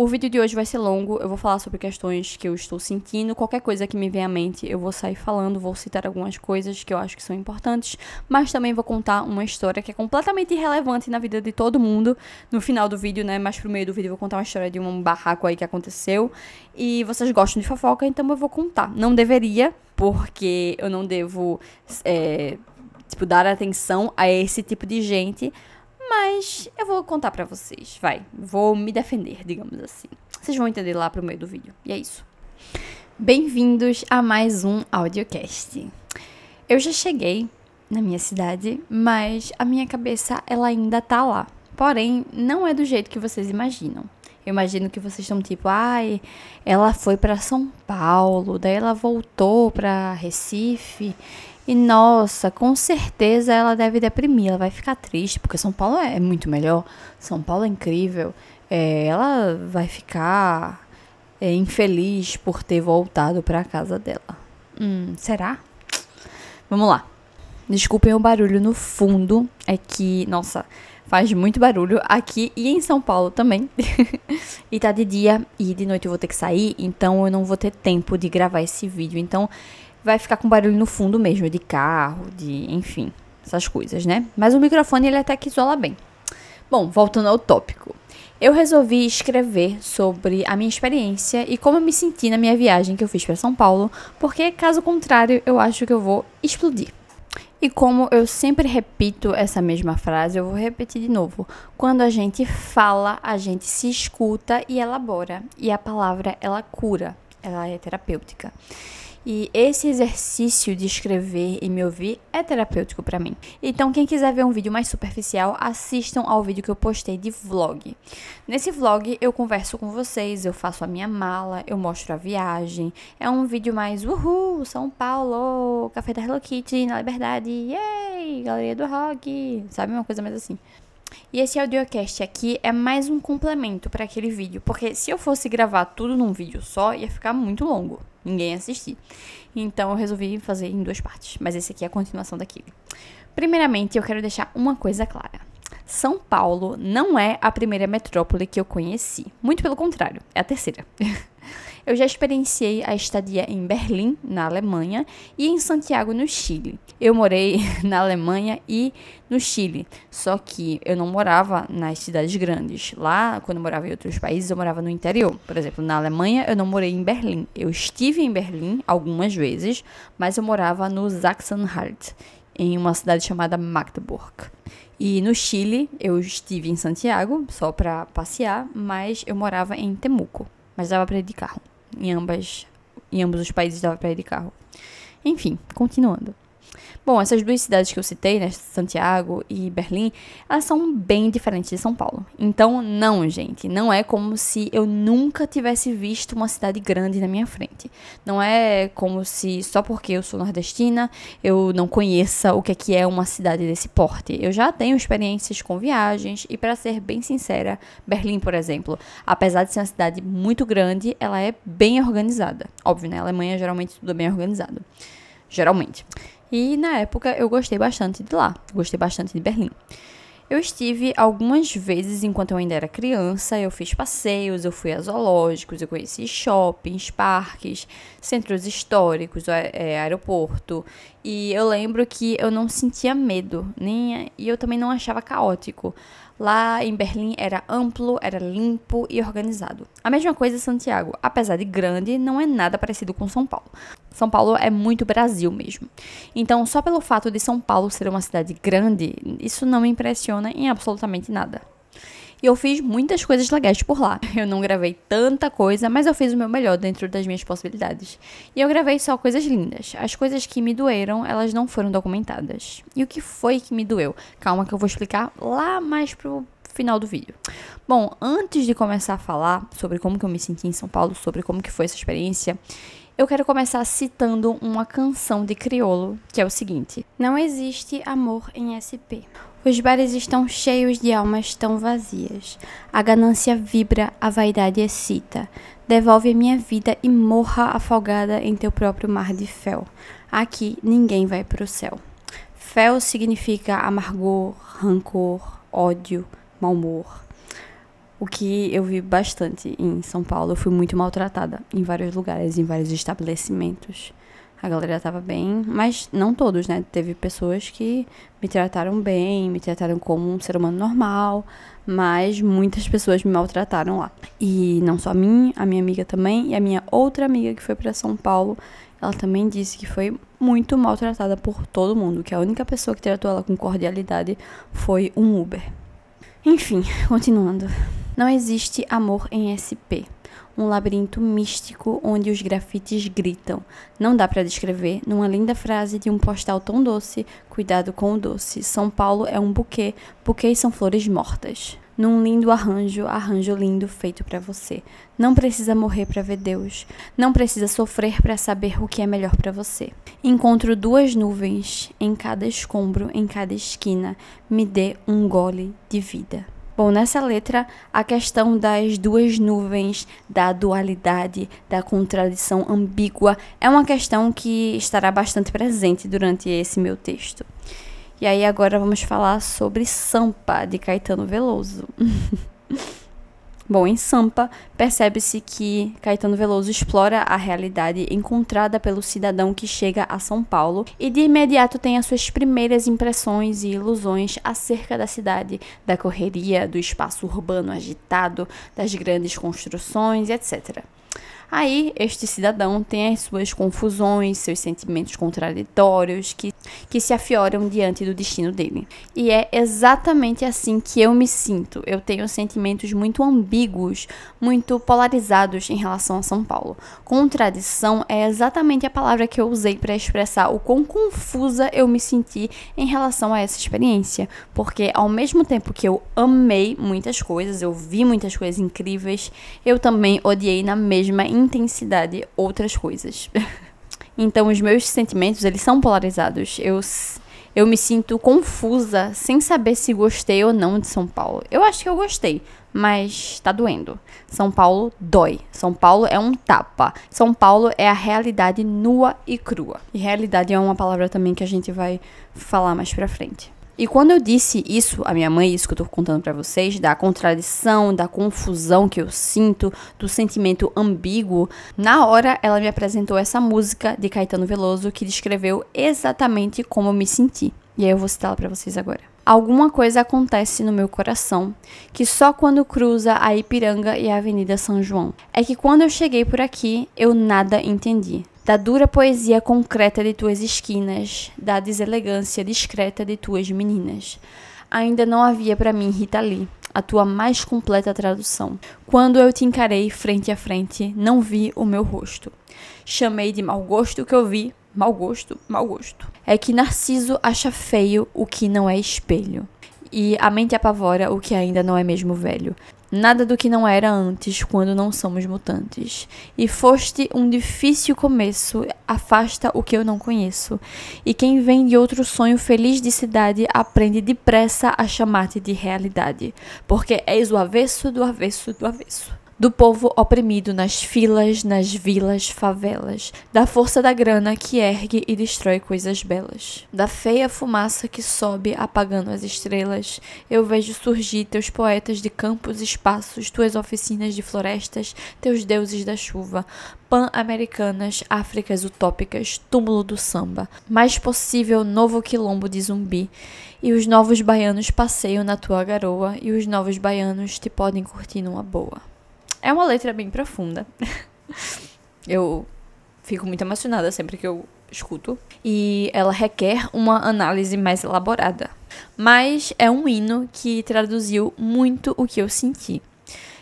O vídeo de hoje vai ser longo, eu vou falar sobre questões que eu estou sentindo, qualquer coisa que me venha à mente, eu vou sair falando, vou citar algumas coisas que eu acho que são importantes, mas também vou contar uma história que é completamente irrelevante na vida de todo mundo no final do vídeo, né? Mais pro meio do vídeo eu vou contar uma história de um barraco aí que aconteceu. E vocês gostam de fofoca, então eu vou contar. Não deveria, porque eu não devo, é, tipo, dar atenção a esse tipo de gente, mas eu vou contar pra vocês, vai. Vou me defender, digamos assim. Vocês vão entender lá pro meio do vídeo. E é isso. Bem-vindos a mais um audiocast. Eu já cheguei na minha cidade, mas a minha cabeça ela ainda tá lá. Porém, não é do jeito que vocês imaginam. Eu imagino que vocês estão tipo, ai, ela foi para São Paulo, daí ela voltou para Recife e nossa, com certeza ela deve deprimir, ela vai ficar triste, porque São Paulo é muito melhor, São Paulo é incrível. É, ela vai ficar é, infeliz por ter voltado para casa dela. Hum, será? Vamos lá. Desculpem o barulho no fundo, é que, nossa, faz muito barulho aqui e em São Paulo também. e tá de dia e de noite eu vou ter que sair, então eu não vou ter tempo de gravar esse vídeo. Então vai ficar com barulho no fundo mesmo, de carro, de, enfim, essas coisas, né? Mas o microfone ele até que isola bem. Bom, voltando ao tópico. Eu resolvi escrever sobre a minha experiência e como eu me senti na minha viagem que eu fiz para São Paulo, porque caso contrário, eu acho que eu vou explodir. E como eu sempre repito essa mesma frase, eu vou repetir de novo. Quando a gente fala, a gente se escuta e elabora. E a palavra, ela cura, ela é terapêutica. E esse exercício de escrever e me ouvir é terapêutico para mim. Então, quem quiser ver um vídeo mais superficial, assistam ao vídeo que eu postei de vlog. Nesse vlog eu converso com vocês, eu faço a minha mala, eu mostro a viagem. É um vídeo mais uhul, São Paulo, Café da Hello Kitty na Liberdade, yay, Galeria do Rock, sabe uma coisa mais assim. E esse audiocast aqui é mais um complemento para aquele vídeo, porque se eu fosse gravar tudo num vídeo só, ia ficar muito longo, ninguém assistir. Então eu resolvi fazer em duas partes, mas esse aqui é a continuação daquele. Primeiramente, eu quero deixar uma coisa clara. São Paulo não é a primeira metrópole que eu conheci, muito pelo contrário, é a terceira. Eu já experienciei a estadia em Berlim, na Alemanha, e em Santiago, no Chile. Eu morei na Alemanha e no Chile, só que eu não morava nas cidades grandes. Lá, quando eu morava em outros países, eu morava no interior. Por exemplo, na Alemanha, eu não morei em Berlim. Eu estive em Berlim algumas vezes, mas eu morava no Sachsen-Anhalt, em uma cidade chamada Magdeburg. E no Chile, eu estive em Santiago, só para passear, mas eu morava em Temuco, mas dava para ir de carro. Em, ambas, em ambos os países dava para ir de carro. Enfim, continuando. Bom, essas duas cidades que eu citei, né, Santiago e Berlim, elas são bem diferentes de São Paulo. Então, não, gente, não é como se eu nunca tivesse visto uma cidade grande na minha frente. Não é como se só porque eu sou nordestina eu não conheça o que é, que é uma cidade desse porte. Eu já tenho experiências com viagens e para ser bem sincera, Berlim, por exemplo, apesar de ser uma cidade muito grande, ela é bem organizada. Óbvio, né? Alemanha geralmente tudo é bem organizado. Geralmente. E na época eu gostei bastante de lá, gostei bastante de Berlim. Eu estive algumas vezes enquanto eu ainda era criança, eu fiz passeios, eu fui a zoológicos, eu conheci shoppings, parques, centros históricos, é, aeroporto. E eu lembro que eu não sentia medo, nem e eu também não achava caótico. Lá em Berlim era amplo, era limpo e organizado. A mesma coisa em Santiago, apesar de grande, não é nada parecido com São Paulo. São Paulo é muito Brasil mesmo. Então, só pelo fato de São Paulo ser uma cidade grande, isso não me impressiona em absolutamente nada. E eu fiz muitas coisas legais por lá. Eu não gravei tanta coisa, mas eu fiz o meu melhor dentro das minhas possibilidades. E eu gravei só coisas lindas. As coisas que me doeram, elas não foram documentadas. E o que foi que me doeu? Calma que eu vou explicar lá mais pro final do vídeo. Bom, antes de começar a falar sobre como que eu me senti em São Paulo, sobre como que foi essa experiência, eu quero começar citando uma canção de Criolo, que é o seguinte: Não existe amor em SP. Os bares estão cheios de almas tão vazias. A ganância vibra, a vaidade excita. Devolve a minha vida e morra afogada em teu próprio mar de fel. Aqui ninguém vai para o céu. Fel significa amargor, rancor, ódio, mau humor. O que eu vi bastante em São Paulo, eu fui muito maltratada em vários lugares, em vários estabelecimentos. A galera tava bem, mas não todos, né? Teve pessoas que me trataram bem, me trataram como um ser humano normal, mas muitas pessoas me maltrataram lá. E não só a mim, a minha amiga também, e a minha outra amiga que foi para São Paulo, ela também disse que foi muito maltratada por todo mundo, que a única pessoa que tratou ela com cordialidade foi um Uber. Enfim, continuando. Não existe amor em SP um labirinto místico onde os grafites gritam. Não dá para descrever numa linda frase de um postal tão doce. Cuidado com o doce. São Paulo é um buquê, buquês são flores mortas. Num lindo arranjo, arranjo lindo feito para você. Não precisa morrer para ver Deus. Não precisa sofrer para saber o que é melhor para você. Encontro duas nuvens em cada escombro, em cada esquina. Me dê um gole de vida. Bom, nessa letra, a questão das duas nuvens, da dualidade, da contradição ambígua, é uma questão que estará bastante presente durante esse meu texto. E aí agora vamos falar sobre Sampa, de Caetano Veloso. Bom, em Sampa, percebe-se que Caetano Veloso explora a realidade encontrada pelo cidadão que chega a São Paulo e de imediato tem as suas primeiras impressões e ilusões acerca da cidade, da correria, do espaço urbano agitado, das grandes construções, etc. Aí, este cidadão tem as suas confusões, seus sentimentos contraditórios que, que se afioram diante do destino dele. E é exatamente assim que eu me sinto. Eu tenho sentimentos muito ambíguos, muito polarizados em relação a São Paulo. Contradição é exatamente a palavra que eu usei para expressar o quão confusa eu me senti em relação a essa experiência. Porque ao mesmo tempo que eu amei muitas coisas, eu vi muitas coisas incríveis, eu também odiei na mesma intensidade outras coisas. então os meus sentimentos, eles são polarizados. Eu eu me sinto confusa sem saber se gostei ou não de São Paulo. Eu acho que eu gostei, mas tá doendo. São Paulo dói. São Paulo é um tapa. São Paulo é a realidade nua e crua. E realidade é uma palavra também que a gente vai falar mais pra frente. E quando eu disse isso à minha mãe, isso que eu tô contando para vocês, da contradição, da confusão que eu sinto, do sentimento ambíguo, na hora ela me apresentou essa música de Caetano Veloso que descreveu exatamente como eu me senti. E aí eu vou citá-la para vocês agora. Alguma coisa acontece no meu coração que só quando cruza a Ipiranga e a Avenida São João. É que quando eu cheguei por aqui, eu nada entendi da dura poesia concreta de tuas esquinas, da deselegância discreta de tuas meninas. Ainda não havia para mim, Rita Lee, a tua mais completa tradução. Quando eu te encarei frente a frente, não vi o meu rosto. Chamei de mau gosto que eu vi, mau gosto, mau gosto. É que Narciso acha feio o que não é espelho. E a mente apavora o que ainda não é mesmo velho. Nada do que não era antes, quando não somos mutantes. E foste um difícil começo, afasta o que eu não conheço. E quem vem de outro sonho feliz de cidade, aprende depressa a chamar-te de realidade. Porque és o avesso do avesso do avesso do povo oprimido nas filas, nas vilas, favelas, da força da grana que ergue e destrói coisas belas, da feia fumaça que sobe apagando as estrelas. Eu vejo surgir teus poetas de campos e espaços, tuas oficinas de florestas, teus deuses da chuva, pan-americanas, Áfricas utópicas, túmulo do samba, mais possível novo quilombo de zumbi. E os novos baianos passeiam na tua garoa, e os novos baianos te podem curtir numa boa. É uma letra bem profunda. eu fico muito emocionada sempre que eu escuto. E ela requer uma análise mais elaborada. Mas é um hino que traduziu muito o que eu senti.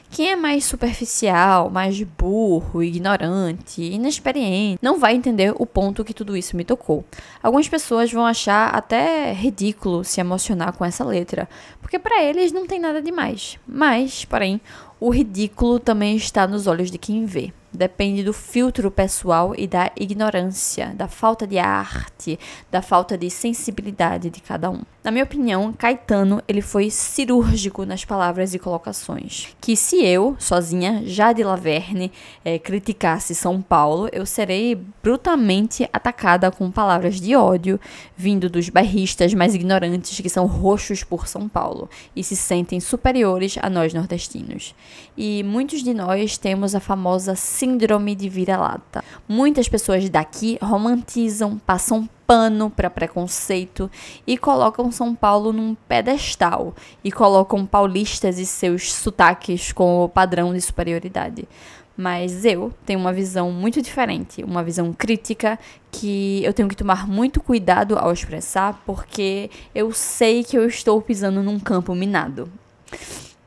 Quem é mais superficial, mais burro, ignorante, inexperiente, não vai entender o ponto que tudo isso me tocou. Algumas pessoas vão achar até ridículo se emocionar com essa letra, porque para eles não tem nada demais. Mas, porém, o ridículo também está nos olhos de quem vê. Depende do filtro pessoal e da ignorância, da falta de arte, da falta de sensibilidade de cada um. Na minha opinião, Caetano, ele foi cirúrgico nas palavras e colocações. Que se eu, sozinha, já de Laverne, é, criticasse São Paulo, eu serei brutalmente atacada com palavras de ódio vindo dos bairristas mais ignorantes que são roxos por São Paulo e se sentem superiores a nós nordestinos. E muitos de nós temos a famosa síndrome de vira-lata. Muitas pessoas daqui romantizam, passam pano para preconceito e colocam São Paulo num pedestal e colocam paulistas e seus sotaques com o padrão de superioridade. Mas eu tenho uma visão muito diferente, uma visão crítica que eu tenho que tomar muito cuidado ao expressar, porque eu sei que eu estou pisando num campo minado.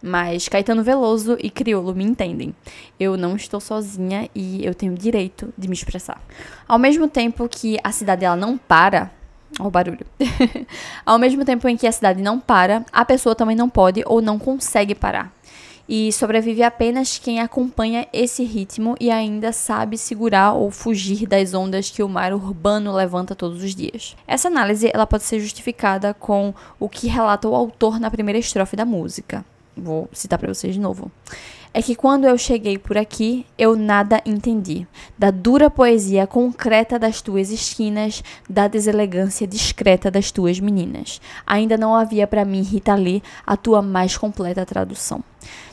Mas Caetano Veloso e Criolo me entendem. Eu não estou sozinha e eu tenho direito de me expressar. Ao mesmo tempo que a cidade ela não para, Olha o barulho. Ao mesmo tempo em que a cidade não para, a pessoa também não pode ou não consegue parar. E sobrevive apenas quem acompanha esse ritmo e ainda sabe segurar ou fugir das ondas que o mar urbano levanta todos os dias. Essa análise ela pode ser justificada com o que relata o autor na primeira estrofe da música vou citar para vocês de novo. É que quando eu cheguei por aqui, eu nada entendi. Da dura poesia concreta das tuas esquinas, da deselegância discreta das tuas meninas. Ainda não havia para mim, Rita Lee, a tua mais completa tradução.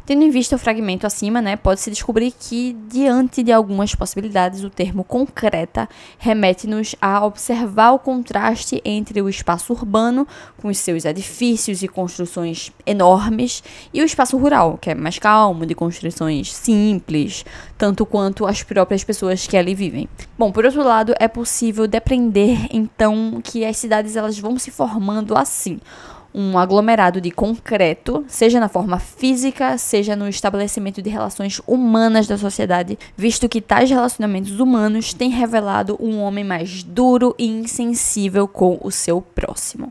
Tendo em vista o fragmento acima, né, pode-se descobrir que, diante de algumas possibilidades, o termo concreta remete-nos a observar o contraste entre o espaço urbano, com os seus edifícios e construções enormes, e o espaço rural, que é mais calmo, de construções simples, tanto quanto as próprias pessoas que ali vivem. Bom, por outro lado, é possível depreender, então, que as cidades elas vão se formando assim um aglomerado de concreto, seja na forma física, seja no estabelecimento de relações humanas da sociedade, visto que tais relacionamentos humanos têm revelado um homem mais duro e insensível com o seu próximo.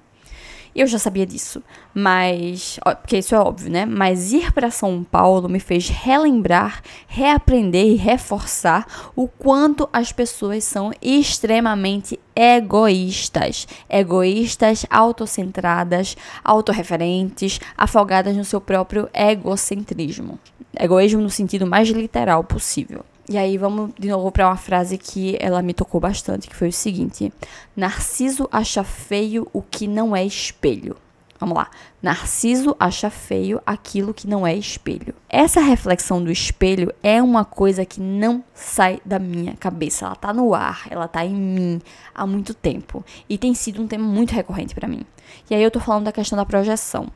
Eu já sabia disso, mas. Porque isso é óbvio, né? Mas ir para São Paulo me fez relembrar, reaprender e reforçar o quanto as pessoas são extremamente egoístas. Egoístas, autocentradas, autorreferentes, afogadas no seu próprio egocentrismo. Egoísmo no sentido mais literal possível. E aí vamos de novo para uma frase que ela me tocou bastante, que foi o seguinte: Narciso acha feio o que não é espelho. Vamos lá. Narciso acha feio aquilo que não é espelho. Essa reflexão do espelho é uma coisa que não sai da minha cabeça. Ela tá no ar, ela tá em mim há muito tempo e tem sido um tema muito recorrente para mim. E aí eu tô falando da questão da projeção.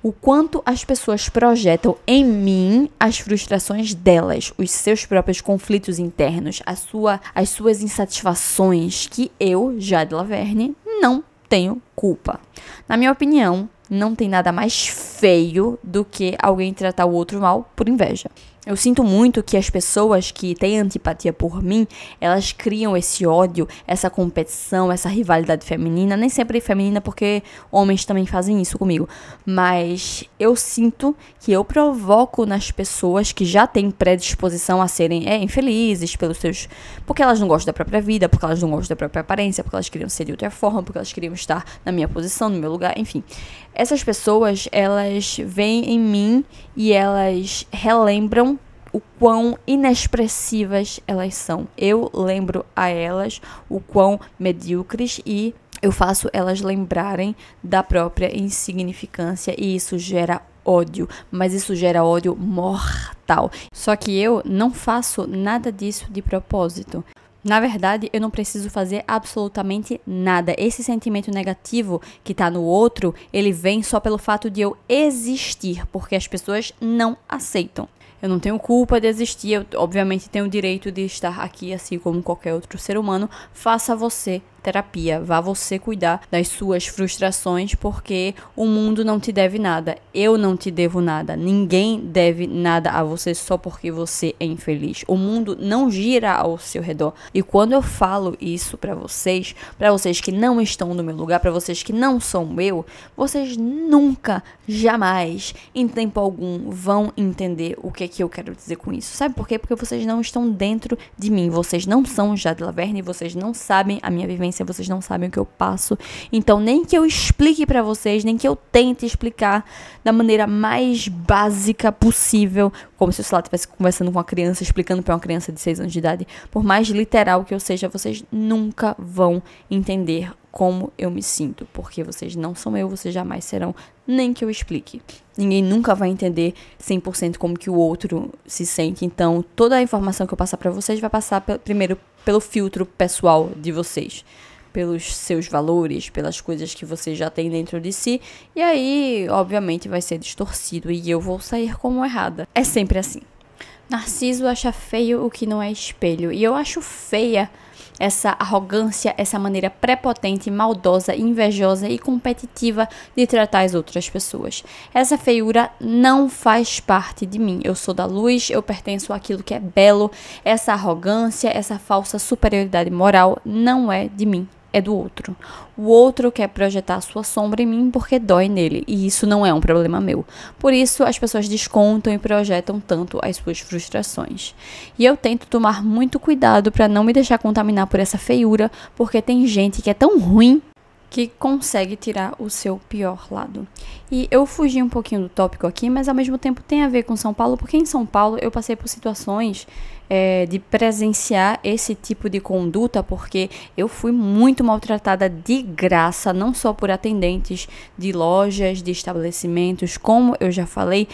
O quanto as pessoas projetam em mim as frustrações delas, os seus próprios conflitos internos, a sua, as suas insatisfações que eu, Jade Laverne, não tenho culpa. Na minha opinião, não tem nada mais feio do que alguém tratar o outro mal por inveja. Eu sinto muito que as pessoas que têm antipatia por mim, elas criam esse ódio, essa competição, essa rivalidade feminina, nem sempre feminina porque homens também fazem isso comigo, mas eu sinto que eu provoco nas pessoas que já têm predisposição a serem é, infelizes pelos seus, porque elas não gostam da própria vida, porque elas não gostam da própria aparência, porque elas queriam ser de outra forma, porque elas queriam estar na minha posição, no meu lugar, enfim. Essas pessoas, elas veem em mim e elas relembram o quão inexpressivas elas são. Eu lembro a elas o quão medíocres e eu faço elas lembrarem da própria insignificância e isso gera ódio, mas isso gera ódio mortal. Só que eu não faço nada disso de propósito. Na verdade, eu não preciso fazer absolutamente nada. Esse sentimento negativo que tá no outro, ele vem só pelo fato de eu existir, porque as pessoas não aceitam. Eu não tenho culpa de existir, eu obviamente tenho o direito de estar aqui assim como qualquer outro ser humano. Faça você terapia, vá você cuidar das suas frustrações, porque o mundo não te deve nada, eu não te devo nada, ninguém deve nada a você só porque você é infeliz. O mundo não gira ao seu redor. E quando eu falo isso para vocês, para vocês que não estão no meu lugar, para vocês que não são eu, vocês nunca, jamais, em tempo algum, vão entender o que é que eu quero dizer com isso. Sabe por quê? Porque vocês não estão dentro de mim, vocês não são Jade Laverne, vocês não sabem a minha vivência experiência, vocês não sabem o que eu passo. Então, nem que eu explique para vocês, nem que eu tente explicar da maneira mais básica possível, como se eu, sei estivesse conversando com uma criança, explicando para uma criança de 6 anos de idade, por mais literal que eu seja, vocês nunca vão entender como eu me sinto, porque vocês não são eu, vocês jamais serão, nem que eu explique. Ninguém nunca vai entender 100% como que o outro se sente, então toda a informação que eu passar para vocês vai passar primeiro pelo filtro pessoal de vocês, pelos seus valores, pelas coisas que vocês já têm dentro de si, e aí, obviamente, vai ser distorcido e eu vou sair como errada. É sempre assim. Narciso acha feio o que não é espelho, e eu acho feia essa arrogância, essa maneira prepotente, maldosa, invejosa e competitiva de tratar as outras pessoas. Essa feiura não faz parte de mim. Eu sou da luz, eu pertenço àquilo que é belo. Essa arrogância, essa falsa superioridade moral não é de mim é do outro. O outro quer projetar sua sombra em mim porque dói nele, e isso não é um problema meu. Por isso, as pessoas descontam e projetam tanto as suas frustrações. E eu tento tomar muito cuidado para não me deixar contaminar por essa feiura, porque tem gente que é tão ruim que consegue tirar o seu pior lado. E eu fugi um pouquinho do tópico aqui, mas ao mesmo tempo tem a ver com São Paulo, porque em São Paulo eu passei por situações é, de presenciar esse tipo de conduta, porque eu fui muito maltratada de graça, não só por atendentes de lojas, de estabelecimentos, como eu já falei,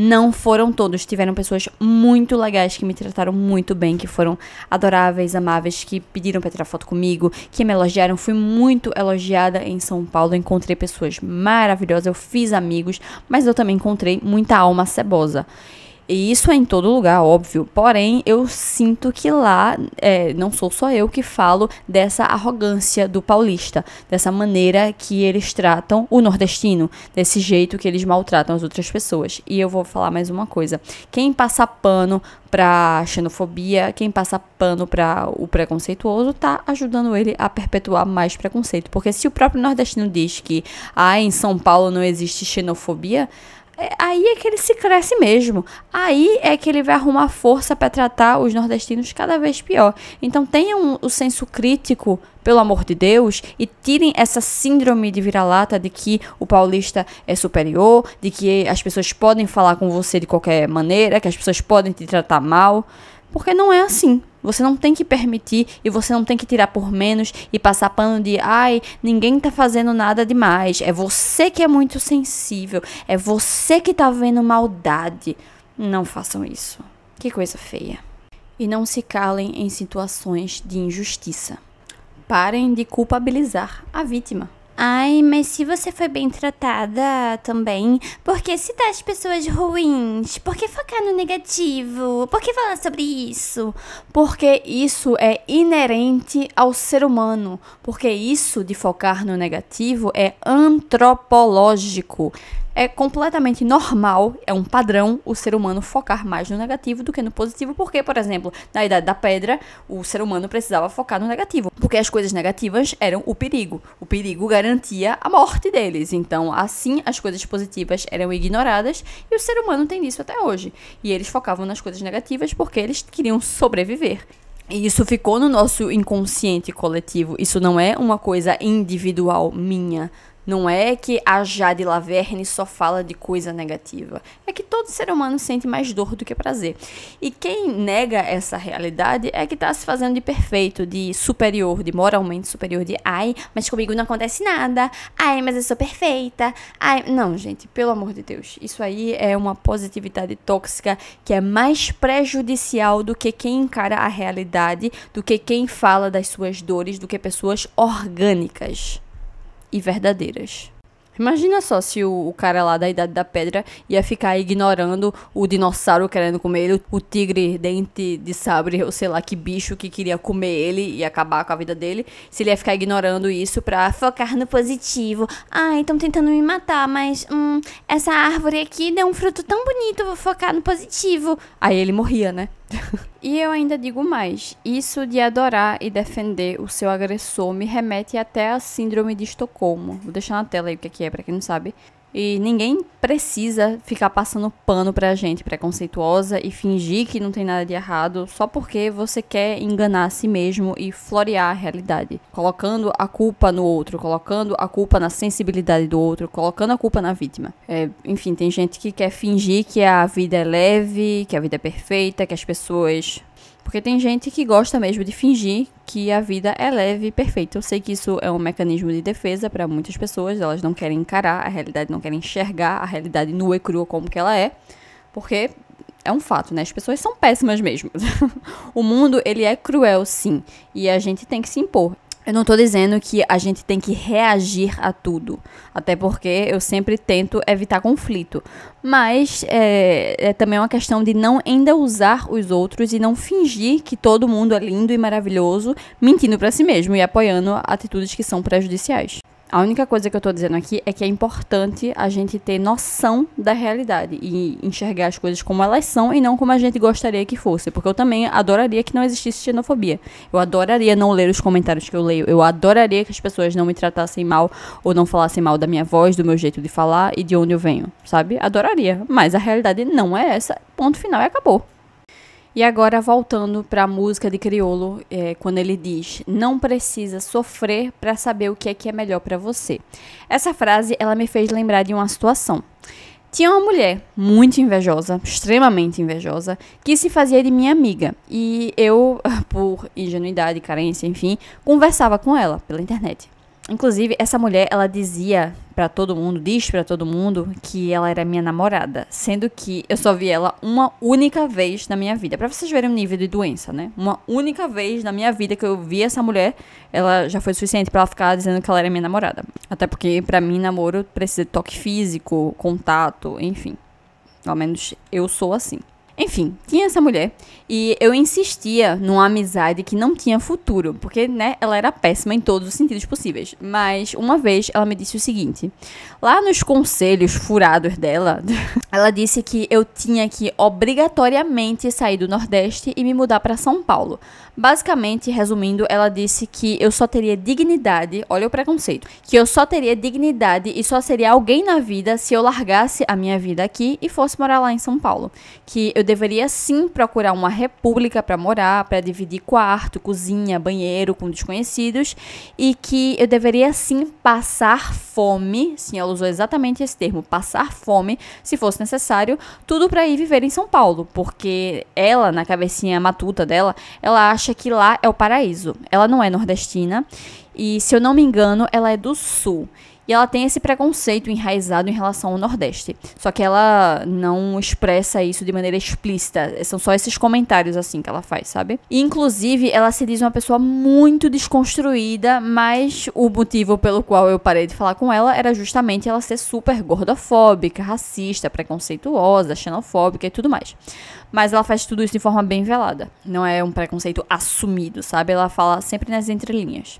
não foram todos. Tiveram pessoas muito legais que me trataram muito bem, que foram adoráveis, amáveis, que pediram para tirar foto comigo, que me elogiaram. Fui muito elogiada em São Paulo. Encontrei pessoas maravilhosas, eu fiz amigos, mas eu também encontrei muita alma cebosa. E isso é em todo lugar, óbvio. Porém, eu sinto que lá, é, não sou só eu que falo dessa arrogância do paulista, dessa maneira que eles tratam o nordestino, desse jeito que eles maltratam as outras pessoas. E eu vou falar mais uma coisa: quem passa pano pra xenofobia, quem passa pano para o preconceituoso, tá ajudando ele a perpetuar mais preconceito. Porque se o próprio nordestino diz que ah, em São Paulo não existe xenofobia aí é que ele se cresce mesmo. Aí é que ele vai arrumar força para tratar os nordestinos cada vez pior. Então tenham o senso crítico, pelo amor de Deus, e tirem essa síndrome de vira-lata de que o paulista é superior, de que as pessoas podem falar com você de qualquer maneira, que as pessoas podem te tratar mal. Porque não é assim. Você não tem que permitir e você não tem que tirar por menos e passar pano de ai, ninguém tá fazendo nada demais. É você que é muito sensível. É você que tá vendo maldade. Não façam isso. Que coisa feia. E não se calem em situações de injustiça. Parem de culpabilizar a vítima. Ai, mas se você foi bem tratada também, por que citar as pessoas ruins? Por que focar no negativo? Por que falar sobre isso? Porque isso é inerente ao ser humano. Porque isso de focar no negativo é antropológico é completamente normal, é um padrão o ser humano focar mais no negativo do que no positivo, porque, por exemplo, na Idade da Pedra, o ser humano precisava focar no negativo, porque as coisas negativas eram o perigo. O perigo garantia a morte deles. Então, assim, as coisas positivas eram ignoradas e o ser humano tem isso até hoje. E eles focavam nas coisas negativas porque eles queriam sobreviver. E isso ficou no nosso inconsciente coletivo. Isso não é uma coisa individual minha. Não é que a Jade Laverne só fala de coisa negativa. É que todo ser humano sente mais dor do que prazer. E quem nega essa realidade é que está se fazendo de perfeito, de superior, de moralmente superior, de ai, mas comigo não acontece nada. Ai, mas eu sou perfeita. Ai, não, gente, pelo amor de Deus. Isso aí é uma positividade tóxica que é mais prejudicial do que quem encara a realidade, do que quem fala das suas dores, do que pessoas orgânicas e verdadeiras. Imagina só se o, o, cara lá da Idade da Pedra ia ficar ignorando o dinossauro querendo comer ele, o tigre dente de sabre, ou sei lá que bicho que queria comer ele e acabar com a vida dele. Se ele ia ficar ignorando isso pra focar no positivo. Ai, estão tentando me matar, mas hum, essa árvore aqui deu um fruto tão bonito, vou focar no positivo. Aí ele morria, né? e eu ainda digo mais: isso de adorar e defender o seu agressor me remete até a síndrome de Estocolmo. Vou deixar na tela aí o que é, pra quem não sabe. E ninguém precisa ficar passando pano pra gente preconceituosa e fingir que não tem nada de errado só porque você quer enganar a si mesmo e florear a realidade, colocando a culpa no outro, colocando a culpa na sensibilidade do outro, colocando a culpa na vítima. É, enfim, tem gente que quer fingir que a vida é leve, que a vida é perfeita, que as pessoas porque tem gente que gosta mesmo de fingir que a vida é leve e perfeita. Eu sei que isso é um mecanismo de defesa para muitas pessoas, elas não querem encarar a realidade, não querem enxergar a realidade nua e crua como que ela é, porque é um fato, né? As pessoas são péssimas mesmo. o mundo, ele é cruel, sim, e a gente tem que se impor. Eu não tô dizendo que a gente tem que reagir a tudo, até porque eu sempre tento evitar conflito. Mas é, é também uma questão de não endeusar os outros e não fingir que todo mundo é lindo e maravilhoso, mentindo para si mesmo e apoiando atitudes que são prejudiciais. A única coisa que eu tô dizendo aqui é que é importante a gente ter noção da realidade e enxergar as coisas como elas são e não como a gente gostaria que fosse. Porque eu também adoraria que não existisse xenofobia. Eu adoraria não ler os comentários que eu leio. Eu adoraria que as pessoas não me tratassem mal ou não falassem mal da minha voz, do meu jeito de falar e de onde eu venho, sabe? Adoraria. Mas a realidade não é essa. Ponto final e acabou. E agora voltando para a música de Criolo, é, quando ele diz: "Não precisa sofrer para saber o que é que é melhor para você". Essa frase ela me fez lembrar de uma situação. Tinha uma mulher muito invejosa, extremamente invejosa, que se fazia de minha amiga. E eu, por ingenuidade, carência, enfim, conversava com ela pela internet. Inclusive, essa mulher, ela dizia para todo mundo, diz para todo mundo que ela era minha namorada, sendo que eu só vi ela uma única vez na minha vida. Para vocês verem o nível de doença, né? Uma única vez na minha vida que eu vi essa mulher, ela já foi suficiente para ela ficar dizendo que ela era minha namorada. Até porque para mim namoro precisa de toque físico, contato, enfim. Pelo menos eu sou assim. Enfim, tinha essa mulher e eu insistia numa amizade que não tinha futuro, porque, né, ela era péssima em todos os sentidos possíveis. Mas uma vez ela me disse o seguinte: lá nos conselhos furados dela, ela disse que eu tinha que obrigatoriamente sair do Nordeste e me mudar para São Paulo. Basicamente, resumindo, ela disse que eu só teria dignidade, olha o preconceito, que eu só teria dignidade e só seria alguém na vida se eu largasse a minha vida aqui e fosse morar lá em São Paulo. Que eu deveria sim procurar uma república para morar, para dividir quarto, cozinha, banheiro com desconhecidos e que eu deveria sim passar fome, sim, ela usou exatamente esse termo, passar fome, se fosse necessário, tudo para ir viver em São Paulo, porque ela, na cabecinha matuta dela, ela acha que lá é o paraíso. Ela não é nordestina e, se eu não me engano, ela é do sul. E ela tem esse preconceito enraizado em relação ao Nordeste. Só que ela não expressa isso de maneira explícita. São só esses comentários assim que ela faz, sabe? E, inclusive, ela se diz uma pessoa muito desconstruída, mas o motivo pelo qual eu parei de falar com ela era justamente ela ser super gordofóbica, racista, preconceituosa, xenofóbica e tudo mais. Mas ela faz tudo isso de forma bem velada. Não é um preconceito assumido, sabe? Ela fala sempre nas entrelinhas.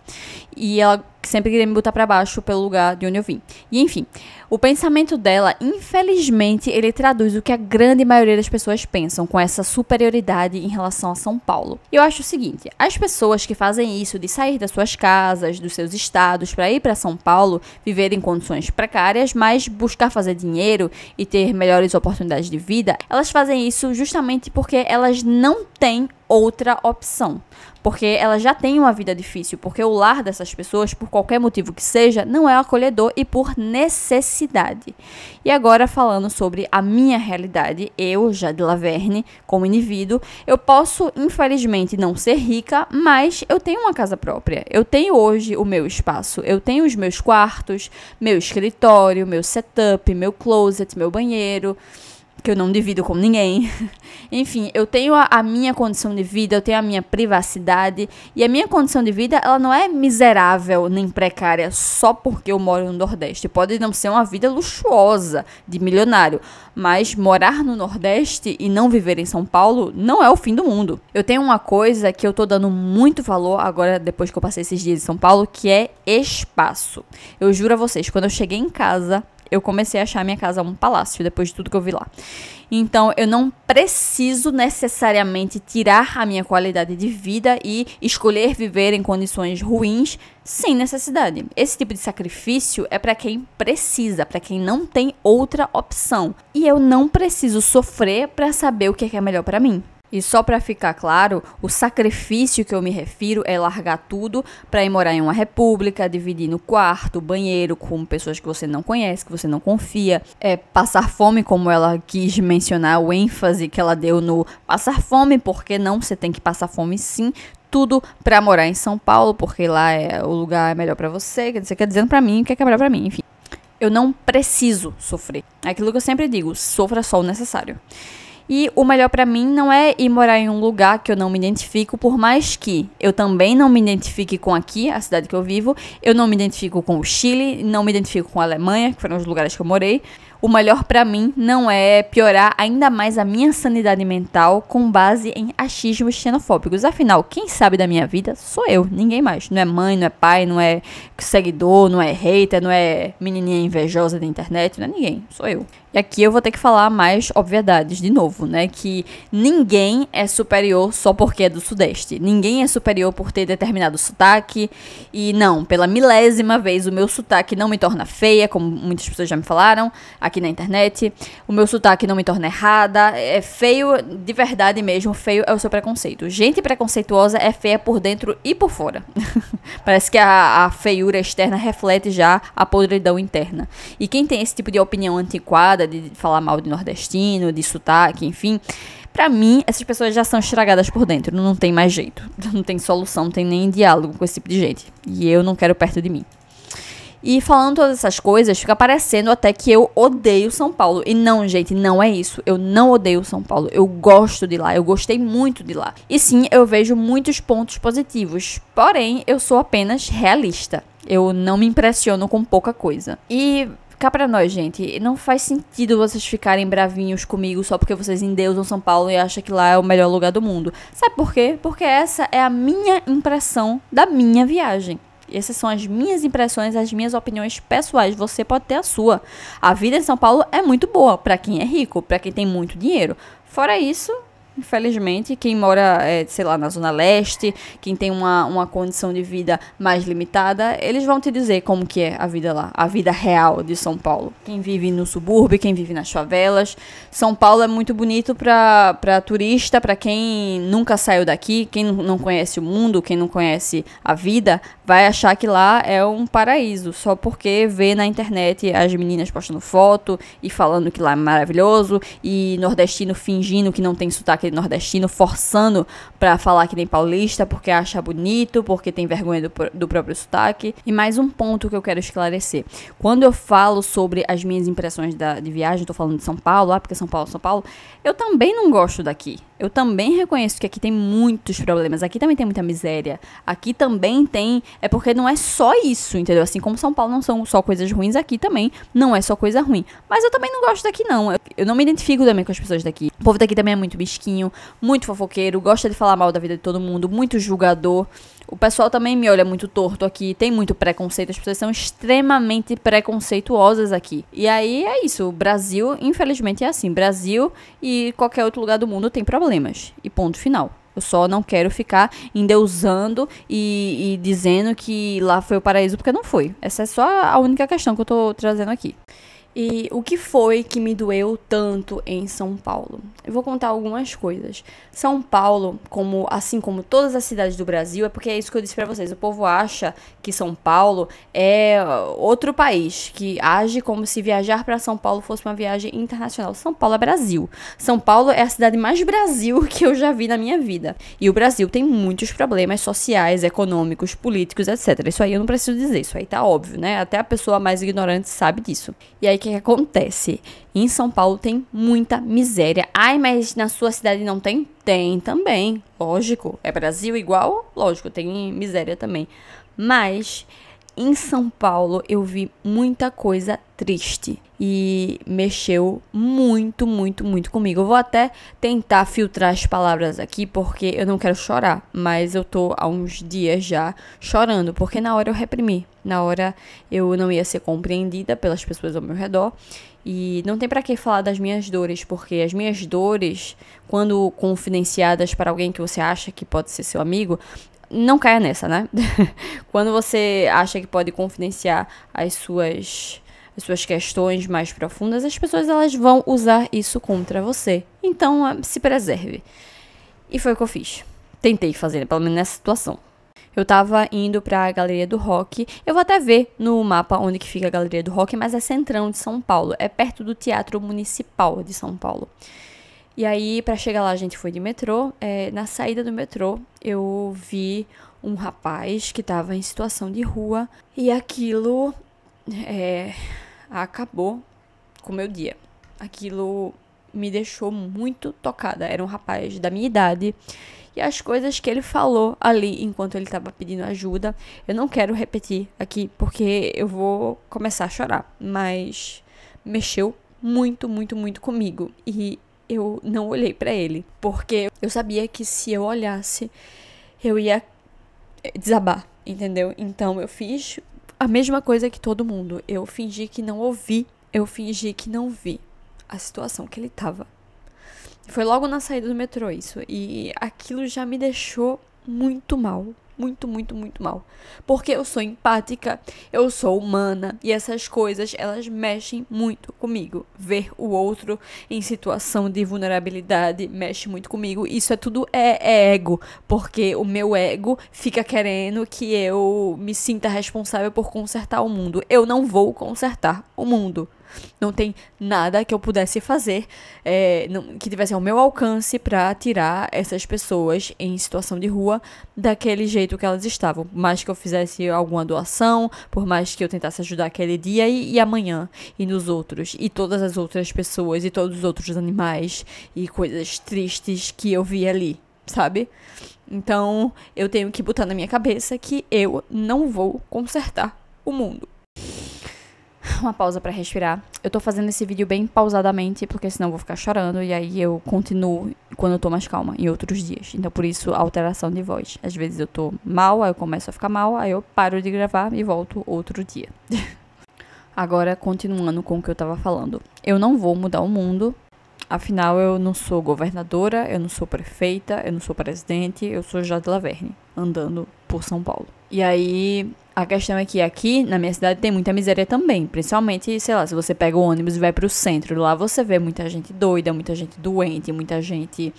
E ela sempre queria me botar para baixo pelo lugar de onde eu vim. E enfim, o pensamento dela, infelizmente, ele traduz o que a grande maioria das pessoas pensam com essa superioridade em relação a São Paulo. Eu acho o seguinte: as pessoas que fazem isso de sair das suas casas, dos seus estados para ir para São Paulo, viver em condições precárias, mas buscar fazer dinheiro e ter melhores oportunidades de vida, elas fazem isso justamente porque elas não têm outra opção. Porque elas já têm uma vida difícil, porque o lar dessas pessoas, por qualquer motivo que seja, não é acolhedor e por necessidade. E agora falando sobre a minha realidade, eu, Jade Laverne, como indivíduo, eu posso, infelizmente, não ser rica, mas eu tenho uma casa própria. Eu tenho hoje o meu espaço. Eu tenho os meus quartos, meu escritório, meu setup, meu closet, meu banheiro que eu não divido com ninguém. Enfim, eu tenho a, a, minha condição de vida, eu tenho a minha privacidade e a minha condição de vida, ela não é miserável nem precária só porque eu moro no Nordeste. Pode não ser uma vida luxuosa de milionário, mas morar no Nordeste e não viver em São Paulo não é o fim do mundo. Eu tenho uma coisa que eu tô dando muito valor agora depois que eu passei esses dias em São Paulo, que é espaço. Eu juro a vocês, quando eu cheguei em casa, eu comecei a achar minha casa um palácio depois de tudo que eu vi lá. Então, eu não preciso necessariamente tirar a minha qualidade de vida e escolher viver em condições ruins sem necessidade. Esse tipo de sacrifício é para quem precisa, para quem não tem outra opção. E eu não preciso sofrer para saber o que é melhor para mim. E só para ficar claro, o sacrifício que eu me refiro é largar tudo para ir morar em uma república, dividir no quarto, banheiro com pessoas que você não conhece, que você não confia, é passar fome, como ela quis mencionar, o ênfase que ela deu no passar fome, porque não você tem que passar fome sim, tudo para morar em São Paulo, porque lá é o lugar é melhor para você, você quer dizendo para mim o que é melhor para mim, enfim. Eu não preciso sofrer. É aquilo que eu sempre digo, sofra só o necessário. E o melhor para mim não é ir morar em um lugar que eu não me identifico, por mais que eu também não me identifique com aqui, a cidade que eu vivo, eu não me identifico com o Chile, não me identifico com a Alemanha, que foram os lugares que eu morei o melhor para mim não é piorar ainda mais a minha sanidade mental com base em achismos xenofóbicos. Afinal, quem sabe da minha vida sou eu, ninguém mais. Não é mãe, não é pai, não é seguidor, não é hater, não é menininha invejosa da internet, não é ninguém, sou eu. E aqui eu vou ter que falar mais obviedades de novo, né? Que ninguém é superior só porque é do Sudeste. Ninguém é superior por ter determinado sotaque. E não, pela milésima vez, o meu sotaque não me torna feia, como muitas pessoas já me falaram aqui na internet. O meu sotaque não me torna errada. É feio, de verdade mesmo, feio é o seu preconceito. Gente preconceituosa é feia por dentro e por fora. Parece que a, a feiura externa reflete já a podridão interna. E quem tem esse tipo de opinião antiquada, de falar mal de nordestino, de sotaque, enfim. Pra mim, essas pessoas já são estragadas por dentro. Não tem mais jeito. Não tem solução, não tem nem diálogo com esse tipo de gente. E eu não quero perto de mim. E falando todas essas coisas, fica parecendo até que eu odeio São Paulo. E não, gente, não é isso. Eu não odeio São Paulo. Eu gosto de lá. Eu gostei muito de lá. E sim, eu vejo muitos pontos positivos. Porém, eu sou apenas realista. Eu não me impressiono com pouca coisa. E cá pra nós, gente, não faz sentido vocês ficarem bravinhos comigo só porque vocês endeusam São Paulo e acham que lá é o melhor lugar do mundo. Sabe por quê? Porque essa é a minha impressão da minha viagem. Essas são as minhas impressões, as minhas opiniões pessoais. Você pode ter a sua. A vida em São Paulo é muito boa para quem é rico, para quem tem muito dinheiro. Fora isso, Infelizmente, quem mora, é, sei lá, na Zona Leste, quem tem uma, uma condição de vida mais limitada, eles vão te dizer como que é a vida lá, a vida real de São Paulo. Quem vive no subúrbio, quem vive nas favelas. São Paulo é muito bonito para turista, para quem nunca saiu daqui, quem não conhece o mundo, quem não conhece a vida, vai achar que lá é um paraíso, só porque vê na internet as meninas postando foto e falando que lá é maravilhoso, e nordestino fingindo que não tem sotaque nordestino forçando para falar que nem paulista porque acha bonito, porque tem vergonha do, do próprio sotaque. E mais um ponto que eu quero esclarecer. Quando eu falo sobre as minhas impressões da, de viagem, tô falando de São Paulo, ah, porque São Paulo, São Paulo, eu também não gosto daqui. Eu também reconheço que aqui tem muitos problemas, aqui também tem muita miséria. Aqui também tem, é porque não é só isso, entendeu? Assim como São Paulo não são só coisas ruins, aqui também não é só coisa ruim. Mas eu também não gosto daqui não. Eu, eu não me identifico também com as pessoas daqui. O povo daqui também é muito muito fofoqueiro, gosta de falar mal da vida de todo mundo, muito julgador. O pessoal também me olha muito torto aqui, tem muito preconceito, as pessoas são extremamente preconceituosas aqui. E aí é isso, o Brasil, infelizmente, é assim. Brasil e qualquer outro lugar do mundo tem problemas. E ponto final. Eu só não quero ficar endeusando e, e dizendo que lá foi o paraíso, porque não foi. Essa é só a única questão que eu tô trazendo aqui. E o que foi que me doeu tanto em São Paulo? Eu vou contar algumas coisas. São Paulo, como assim como todas as cidades do Brasil, é porque é isso que eu disse para vocês. O povo acha que São Paulo é outro país, que age como se viajar para São Paulo fosse uma viagem internacional. São Paulo é Brasil. São Paulo é a cidade mais Brasil que eu já vi na minha vida. E o Brasil tem muitos problemas sociais, econômicos, políticos, etc. Isso aí eu não preciso dizer, isso aí tá óbvio, né? Até a pessoa mais ignorante sabe disso. E aí que, que acontece? Em São Paulo tem muita miséria. Ai, mas na sua cidade não tem? Tem também. Lógico. É Brasil igual? Lógico, tem miséria também. Mas em São Paulo eu vi muita coisa triste e mexeu muito, muito, muito comigo. Eu vou até tentar filtrar as palavras aqui porque eu não quero chorar, mas eu tô há uns dias já chorando, porque na hora eu reprimi Na hora eu não ia ser compreendida pelas pessoas ao meu redor. E não tem para que falar das minhas dores, porque as minhas dores, quando confidenciadas para alguém que você acha que pode ser seu amigo, não caia nessa, né? quando você acha que pode confidenciar as suas as suas questões mais profundas, as pessoas elas vão usar isso contra você. Então, se preserve. E foi o que eu fiz. Tentei fazer, pelo menos nessa situação. Eu tava indo pra Galeria do Rock. Eu vou até ver no mapa onde que fica a Galeria do Rock, mas é centrão de São Paulo. É perto do Teatro Municipal de São Paulo. E aí, para chegar lá, a gente foi de metrô. É, na saída do metrô, eu vi um rapaz que tava em situação de rua. E aquilo é, acabou com o meu dia. Aquilo me deixou muito tocada. Era um rapaz da minha idade. E as coisas que ele falou ali enquanto ele estava pedindo ajuda, eu não quero repetir aqui porque eu vou começar a chorar. Mas mexeu muito, muito, muito comigo. E eu não olhei para ele. Porque eu sabia que se eu olhasse, eu ia desabar, entendeu? Então eu fiz a mesma coisa que todo mundo. Eu fingi que não ouvi, eu fingi que não vi a situação que ele tava. Foi logo na saída do metrô isso. E aquilo já me deixou muito mal. Muito, muito, muito mal. Porque eu sou empática, eu sou humana e essas coisas elas mexem muito comigo. Ver o outro em situação de vulnerabilidade mexe muito comigo. Isso é tudo é, é ego, porque o meu ego fica querendo que eu me sinta responsável por consertar o mundo. Eu não vou consertar o mundo. Não tem nada que eu pudesse fazer é, não, que tivesse ao meu alcance para tirar essas pessoas em situação de rua daquele jeito que elas estavam. Por mais que eu fizesse alguma doação, por mais que eu tentasse ajudar aquele dia e, e amanhã, e nos outros, e todas as outras pessoas, e todos os outros animais, e coisas tristes que eu vi ali, sabe? Então eu tenho que botar na minha cabeça que eu não vou consertar o mundo uma pausa para respirar. Eu tô fazendo esse vídeo bem pausadamente, porque senão eu vou ficar chorando e aí eu continuo quando eu tô mais calma, em outros dias. Então por isso a alteração de voz. Às vezes eu tô mal, aí eu começo a ficar mal, aí eu paro de gravar e volto outro dia. Agora, continuando com o que eu tava falando. Eu não vou mudar o mundo. Afinal, eu não sou governadora, eu não sou prefeita, eu não sou presidente, eu sou Jade Laverne, andando por São Paulo. E aí, a questão é que aqui na minha cidade tem muita miséria também. Principalmente, sei lá, se você pega o ônibus e vai pro centro. Lá você vê muita gente doida, muita gente doente, muita gente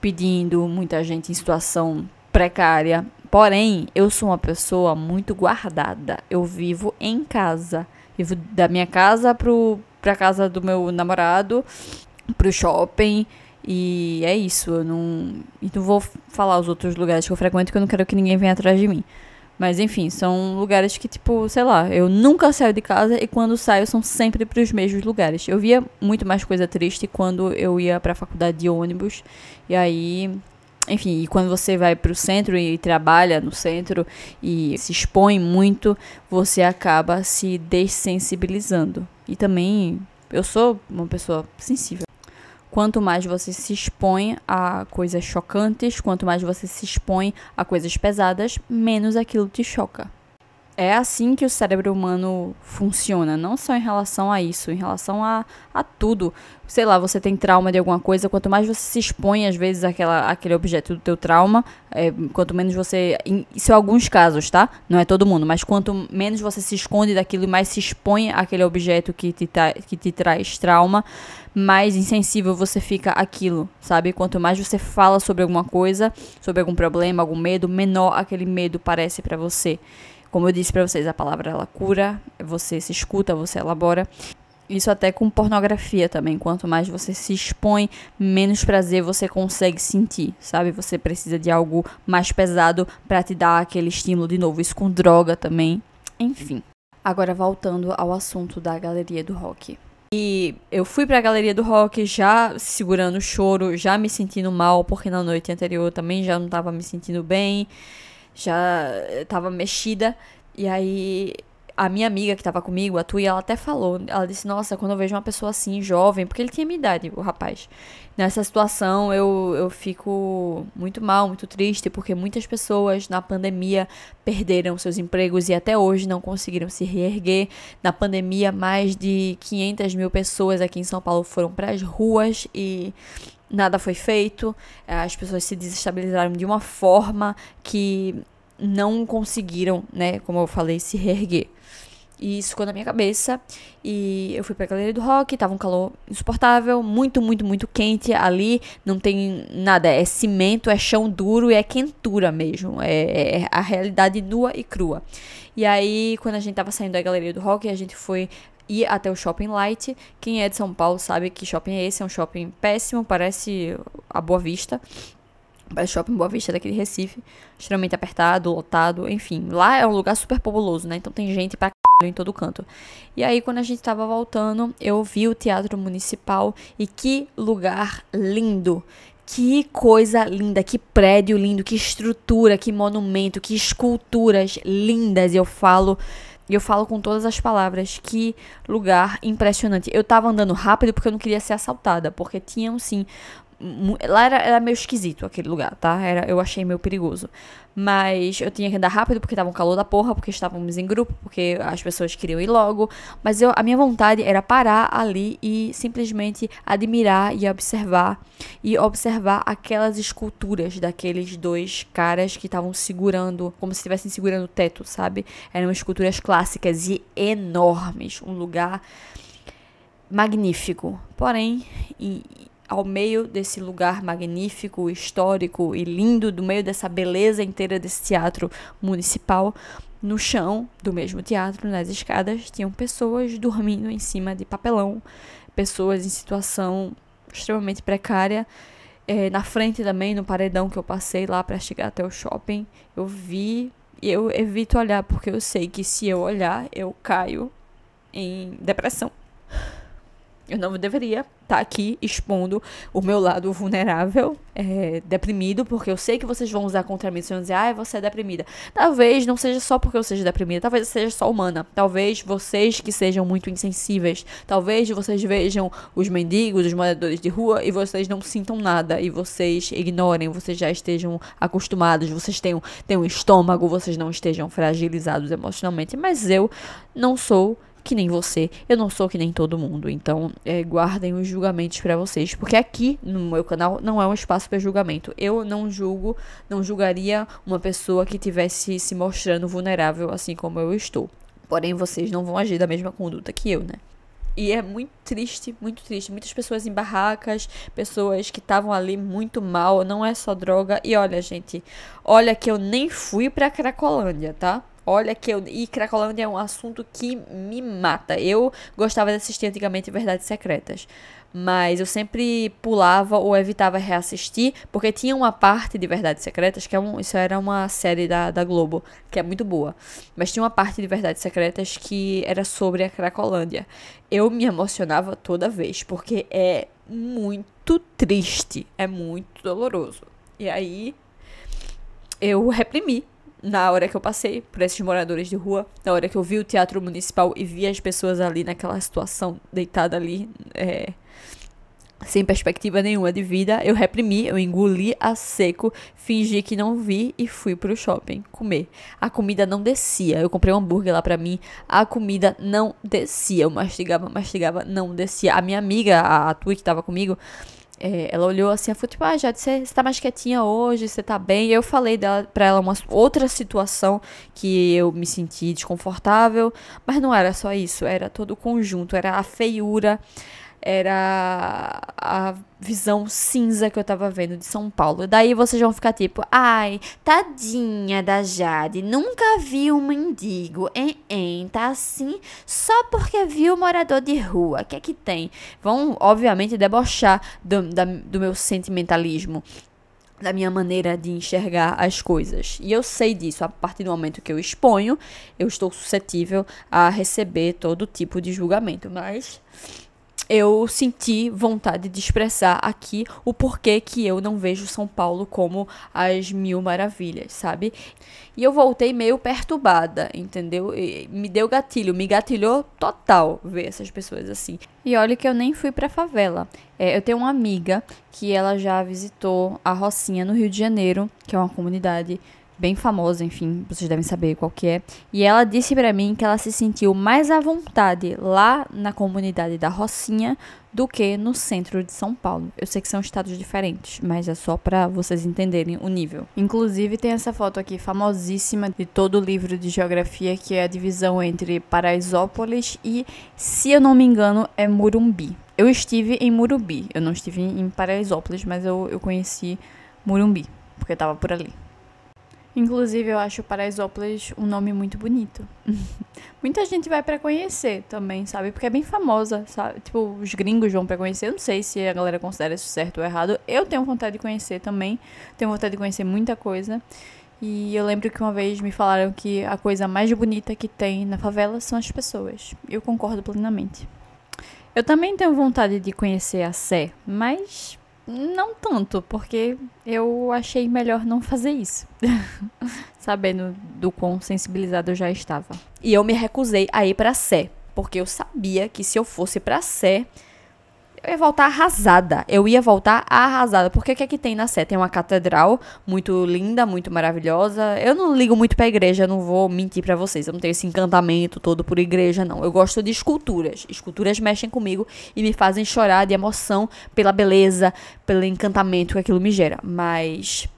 pedindo, muita gente em situação precária. Porém, eu sou uma pessoa muito guardada. Eu vivo em casa. Vivo da minha casa pro, pra casa do meu namorado, pro shopping. E é isso. Eu não, e não vou falar os outros lugares que eu frequento, porque eu não quero que ninguém venha atrás de mim. Mas enfim, são lugares que, tipo, sei lá, eu nunca saio de casa e quando saio são sempre para os mesmos lugares. Eu via muito mais coisa triste quando eu ia para a faculdade de ônibus. E aí, enfim, e quando você vai para o centro e trabalha no centro e se expõe muito, você acaba se dessensibilizando. E também eu sou uma pessoa sensível. Quanto mais você se expõe a coisas chocantes, quanto mais você se expõe a coisas pesadas, menos aquilo te choca. É assim que o cérebro humano funciona, não só em relação a isso, em relação a, a tudo. Sei lá, você tem trauma de alguma coisa, quanto mais você se expõe, às vezes, àquela, àquele objeto do teu trauma, é, quanto menos você... Isso em alguns casos, tá? Não é todo mundo, mas quanto menos você se esconde daquilo e mais se expõe àquele objeto que te, que te traz trauma, mais insensível você fica àquilo, sabe? Quanto mais você fala sobre alguma coisa, sobre algum problema, algum medo, menor aquele medo parece para você. Como eu disse para vocês, a palavra ela cura, você se escuta, você elabora. Isso até com pornografia também. Quanto mais você se expõe, menos prazer você consegue sentir, sabe? Você precisa de algo mais pesado para te dar aquele estímulo de novo. Isso com droga também. Enfim. Agora voltando ao assunto da galeria do rock. E eu fui pra galeria do rock já segurando o choro, já me sentindo mal, porque na noite anterior também já não tava me sentindo bem já estava mexida. E aí a minha amiga que tava comigo, a Tui, ela até falou, ela disse, nossa, quando eu vejo uma pessoa assim, jovem, porque ele tinha minha idade, o rapaz. Nessa situação eu, eu fico muito mal, muito triste, porque muitas pessoas na pandemia perderam seus empregos e até hoje não conseguiram se reerguer. Na pandemia, mais de 500 mil pessoas aqui em São Paulo foram para as ruas e nada foi feito. As pessoas se desestabilizaram de uma forma que não conseguiram, né, como eu falei, se reerguer. E isso ficou na minha cabeça. E eu fui pra galeria do rock, tava um calor insuportável, muito, muito, muito quente ali. Não tem nada, é cimento, é chão duro e é quentura mesmo. É, é a realidade nua e crua. E aí, quando a gente tava saindo da galeria do rock, a gente foi ir até o Shopping Light. Quem é de São Paulo sabe que shopping é esse, é um shopping péssimo, parece a Boa Vista. Parece shopping Boa Vista daquele Recife, extremamente apertado, lotado, enfim. Lá é um lugar super populoso, né? Então tem gente pra em todo canto. E aí, quando a gente tava voltando, eu vi o Teatro Municipal e que lugar lindo! Que coisa linda, que prédio lindo, que estrutura, que monumento, que esculturas lindas. Eu falo, eu falo com todas as palavras, que lugar impressionante. Eu tava andando rápido porque eu não queria ser assaltada, porque tinham sim Lá era, era meio esquisito aquele lugar, tá? Era, eu achei meio perigoso. Mas eu tinha que andar rápido porque tava um calor da porra, porque estávamos em grupo, porque as pessoas queriam ir logo. Mas eu, a minha vontade era parar ali e simplesmente admirar e observar. E observar aquelas esculturas daqueles dois caras que estavam segurando, como se estivessem segurando o teto, sabe? Eram esculturas clássicas e enormes. Um lugar magnífico. Porém, e, ao meio desse lugar magnífico, histórico e lindo, do meio dessa beleza inteira desse teatro municipal, no chão do mesmo teatro, nas escadas, tinham pessoas dormindo em cima de papelão, pessoas em situação extremamente precária. É, na frente também, no paredão que eu passei lá para chegar até o shopping, eu vi e eu evito olhar porque eu sei que se eu olhar, eu caio em depressão. Eu não deveria estar tá aqui expondo o meu lado vulnerável, é, deprimido, porque eu sei que vocês vão usar contra mim, vocês vão dizer, ah, você é deprimida. Talvez não seja só porque eu seja deprimida, talvez eu seja só humana. Talvez vocês que sejam muito insensíveis, talvez vocês vejam os mendigos, os moradores de rua e vocês não sintam nada e vocês ignorem, vocês já estejam acostumados, vocês tenham, tenham estômago, vocês não estejam fragilizados emocionalmente, mas eu não sou que nem você, eu não sou que nem todo mundo. Então, é, guardem os julgamentos para vocês, porque aqui no meu canal não é um espaço para julgamento. Eu não julgo, não julgaria uma pessoa que tivesse se mostrando vulnerável assim como eu estou. Porém, vocês não vão agir da mesma conduta que eu, né? E é muito triste, muito triste. Muitas pessoas em barracas, pessoas que estavam ali muito mal, não é só droga. E olha, gente, olha que eu nem fui pra Cracolândia, tá? Olha que eu. E Cracolândia é um assunto que me mata. Eu gostava de assistir antigamente Verdades Secretas. Mas eu sempre pulava ou evitava reassistir, porque tinha uma parte de Verdades Secretas, que é um, isso era uma série da, da Globo, que é muito boa. Mas tinha uma parte de Verdades Secretas que era sobre a Cracolândia. Eu me emocionava toda vez, porque é muito triste, é muito doloroso. E aí eu reprimi na hora que eu passei por esses moradores de rua, na hora que eu vi o teatro municipal e vi as pessoas ali naquela situação, deitada ali, é, sem perspectiva nenhuma de vida, eu reprimi, eu engoli a seco, fingi que não vi e fui pro shopping comer. A comida não descia. Eu comprei um hambúrguer lá pra mim, a comida não descia. Eu mastigava, mastigava, não descia. A minha amiga, a, Tui que tava comigo, é, ela olhou assim, falou, tipo, ah, Jade, você, você tá mais quietinha hoje, você tá bem. Eu falei dela, pra ela uma outra situação que eu me senti desconfortável, mas não era só isso, era todo o conjunto, era a feiura, era a visão cinza que eu tava vendo de São Paulo. Daí vocês vão ficar tipo, ai, tadinha da Jade, nunca vi um mendigo, hein, hein, tá assim só porque viu morador de rua. Que é que tem? Vão, obviamente, debochar do, da, do meu sentimentalismo da minha maneira de enxergar as coisas. E eu sei disso, a partir do momento que eu exponho, eu estou suscetível a receber todo tipo de julgamento, mas eu senti vontade de expressar aqui o porquê que eu não vejo São Paulo como as mil maravilhas, sabe? E eu voltei meio perturbada, entendeu? E me deu gatilho, me gatilhou total ver essas pessoas assim. E olha que eu nem fui pra favela. É, eu tenho uma amiga que ela já visitou a Rocinha no Rio de Janeiro, que é uma comunidade bem famosa, enfim, vocês devem saber qual que é. E ela disse para mim que ela se sentiu mais à vontade lá na comunidade da Rocinha do que no centro de São Paulo. Eu sei que são estados diferentes, mas é só para vocês entenderem o nível. Inclusive tem essa foto aqui famosíssima de todo o livro de geografia que é a divisão entre Paraisópolis e, se eu não me engano, é Murumbi. Eu estive em Murumbi, eu não estive em Paraisópolis, mas eu, eu conheci Murumbi, porque eu tava por ali. Inclusive, eu acho Paraisópolis um nome muito bonito. Muita gente vai para conhecer também, sabe? Porque é bem famosa, sabe? Tipo, os gringos vão para conhecer. Eu não sei se a galera considera isso certo ou errado. Eu tenho vontade de conhecer também. Tenho vontade de conhecer muita coisa. E eu lembro que uma vez me falaram que a coisa mais bonita que tem na favela são as pessoas. Eu concordo plenamente. Eu também tenho vontade de conhecer a Sé, mas não tanto, porque eu achei melhor não fazer isso. Sabendo do quão sensibilizado eu já estava. E eu me recusei a ir pra Sé, porque eu sabia que se eu fosse pra Sé, eu ia voltar arrasada. Eu ia voltar arrasada. Porque o que é que tem na Sé? Tem uma catedral muito linda, muito maravilhosa. Eu não ligo muito pra igreja, não vou mentir para vocês. Eu não tenho esse encantamento todo por igreja, não. Eu gosto de esculturas. Esculturas mexem comigo e me fazem chorar de emoção pela beleza, pelo encantamento que aquilo me gera. Mas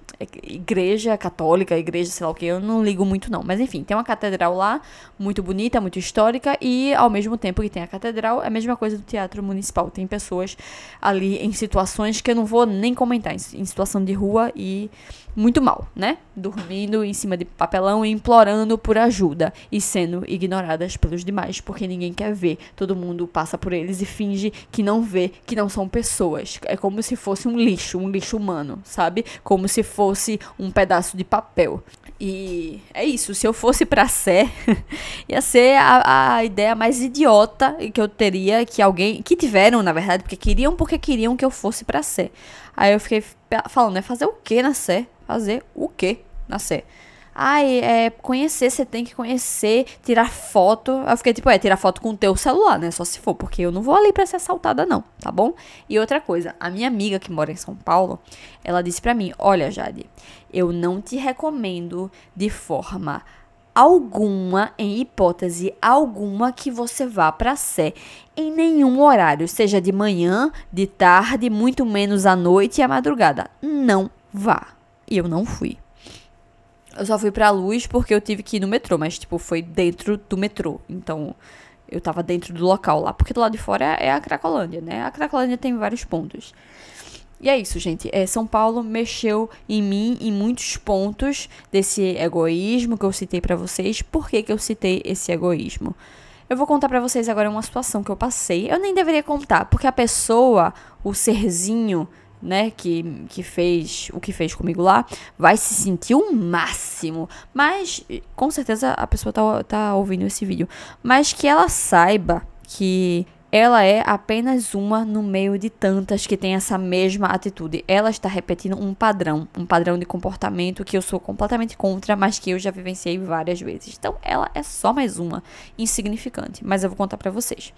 igreja católica, igreja, sei lá o que, eu não ligo muito não. Mas enfim, tem uma catedral lá, muito bonita, muito histórica, e ao mesmo tempo que tem a catedral, é a mesma coisa do teatro municipal. Tem pessoas ali em situações que eu não vou nem comentar, em situação de rua e muito mal, né? Dormindo em cima de papelão e implorando por ajuda e sendo ignoradas pelos demais, porque ninguém quer ver. Todo mundo passa por eles e finge que não vê, que não são pessoas. É como se fosse um lixo, um lixo humano, sabe? Como se fosse um pedaço de papel. E é isso, se eu fosse pra Sé, ia ser a, a ideia mais idiota que eu teria, que alguém, que tiveram, na verdade, porque queriam, porque queriam que eu fosse pra Sé. Aí eu fiquei falando, é fazer o que na Sé? Fazer o que na Sé? Ai, é, conhecer, você tem que conhecer, tirar foto. Eu fiquei tipo, é, tirar foto com o teu celular, né? Só se for, porque eu não vou ali pra ser assaltada, não, tá bom? E outra coisa, a minha amiga que mora em São Paulo, ela disse pra mim: Olha, Jade, eu não te recomendo de forma alguma, em hipótese alguma, que você vá para Sé em nenhum horário, seja de manhã, de tarde, muito menos à noite e à madrugada. Não vá. E eu não fui. Eu só fui pra luz porque eu tive que ir no metrô, mas, tipo, foi dentro do metrô. Então, eu tava dentro do local lá. Porque do lado de fora é a Cracolândia, né? A Cracolândia tem vários pontos. E é isso, gente. É, São Paulo mexeu em mim em muitos pontos desse egoísmo que eu citei para vocês. Por que, que eu citei esse egoísmo? Eu vou contar para vocês agora uma situação que eu passei. Eu nem deveria contar, porque a pessoa, o serzinho né, que, que fez o que fez comigo lá, vai se sentir o máximo. Mas, com certeza, a pessoa tá, tá ouvindo esse vídeo. Mas que ela saiba que ela é apenas uma no meio de tantas que tem essa mesma atitude. Ela está repetindo um padrão, um padrão de comportamento que eu sou completamente contra, mas que eu já vivenciei várias vezes. Então, ela é só mais uma, insignificante. Mas eu vou contar para vocês.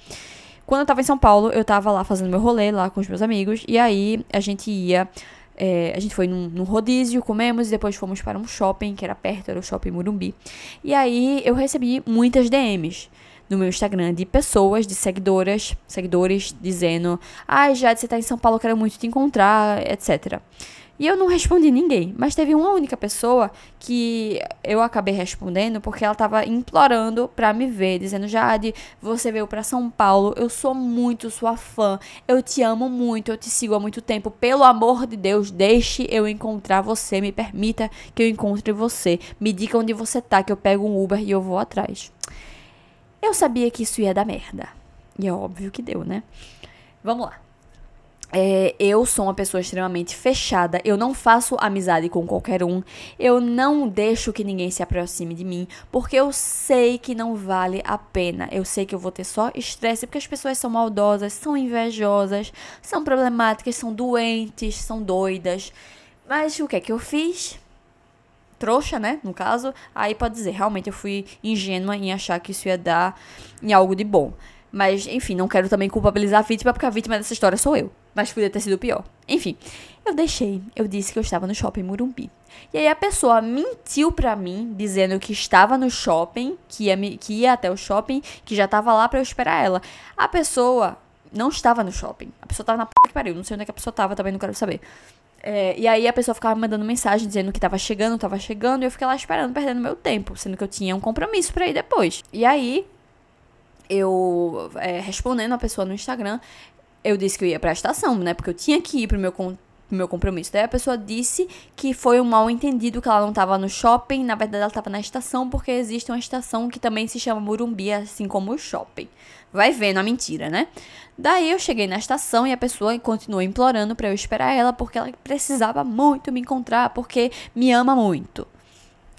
Quando eu tava em São Paulo, eu tava lá fazendo meu rolê lá com os meus amigos. E aí a gente ia. É, a gente foi num, num, rodízio, comemos e depois fomos para um shopping que era perto, era o shopping Murumbi. E aí eu recebi muitas DMs no meu Instagram de pessoas, de seguidoras, seguidores dizendo: "Ai, ah, Jade, você tá em São Paulo, quero muito te encontrar", etc. E eu não respondi ninguém, mas teve uma única pessoa que eu acabei respondendo porque ela tava implorando pra me ver, dizendo: Jade, você veio pra São Paulo, eu sou muito sua fã, eu te amo muito, eu te sigo há muito tempo, pelo amor de Deus, deixe eu encontrar você, me permita que eu encontre você, me diga onde você tá, que eu pego um Uber e eu vou atrás. Eu sabia que isso ia dar merda. E é óbvio que deu, né? Vamos lá. É, eu sou uma pessoa extremamente fechada, eu não faço amizade com qualquer um, eu não deixo que ninguém se aproxime de mim, porque eu sei que não vale a pena. Eu sei que eu vou ter só estresse, porque as pessoas são maldosas, são invejosas, são problemáticas, são doentes, são doidas. Mas o que é que eu fiz? Trouxa, né? No caso, aí pode dizer, realmente eu fui ingênua em achar que isso ia dar em algo de bom. Mas, enfim, não quero também culpabilizar a vítima, porque a vítima dessa história sou eu. Mas podia ter sido pior. Enfim, eu deixei. Eu disse que eu estava no shopping Murumbi. E aí a pessoa mentiu pra mim, dizendo que estava no shopping, que ia, que ia até o shopping, que já estava lá para eu esperar ela. A pessoa não estava no shopping. A pessoa estava na p que pariu. Não sei onde é que a pessoa estava, também não quero saber. É, e aí a pessoa ficava mandando mensagem dizendo que tava chegando, tava chegando, e eu fiquei lá esperando, perdendo meu tempo, sendo que eu tinha um compromisso para ir depois. E aí eu é, respondendo a pessoa no Instagram, eu disse que eu ia pra estação, né? Porque eu tinha que ir pro meu, meu compromisso. Daí a pessoa disse que foi um mal entendido, que ela não tava no shopping, na verdade ela tava na estação, porque existe uma estação que também se chama Murumbi, assim como o shopping. Vai vendo a mentira, né? Daí eu cheguei na estação e a pessoa continuou implorando para eu esperar ela, porque ela precisava muito me encontrar, porque me ama muito.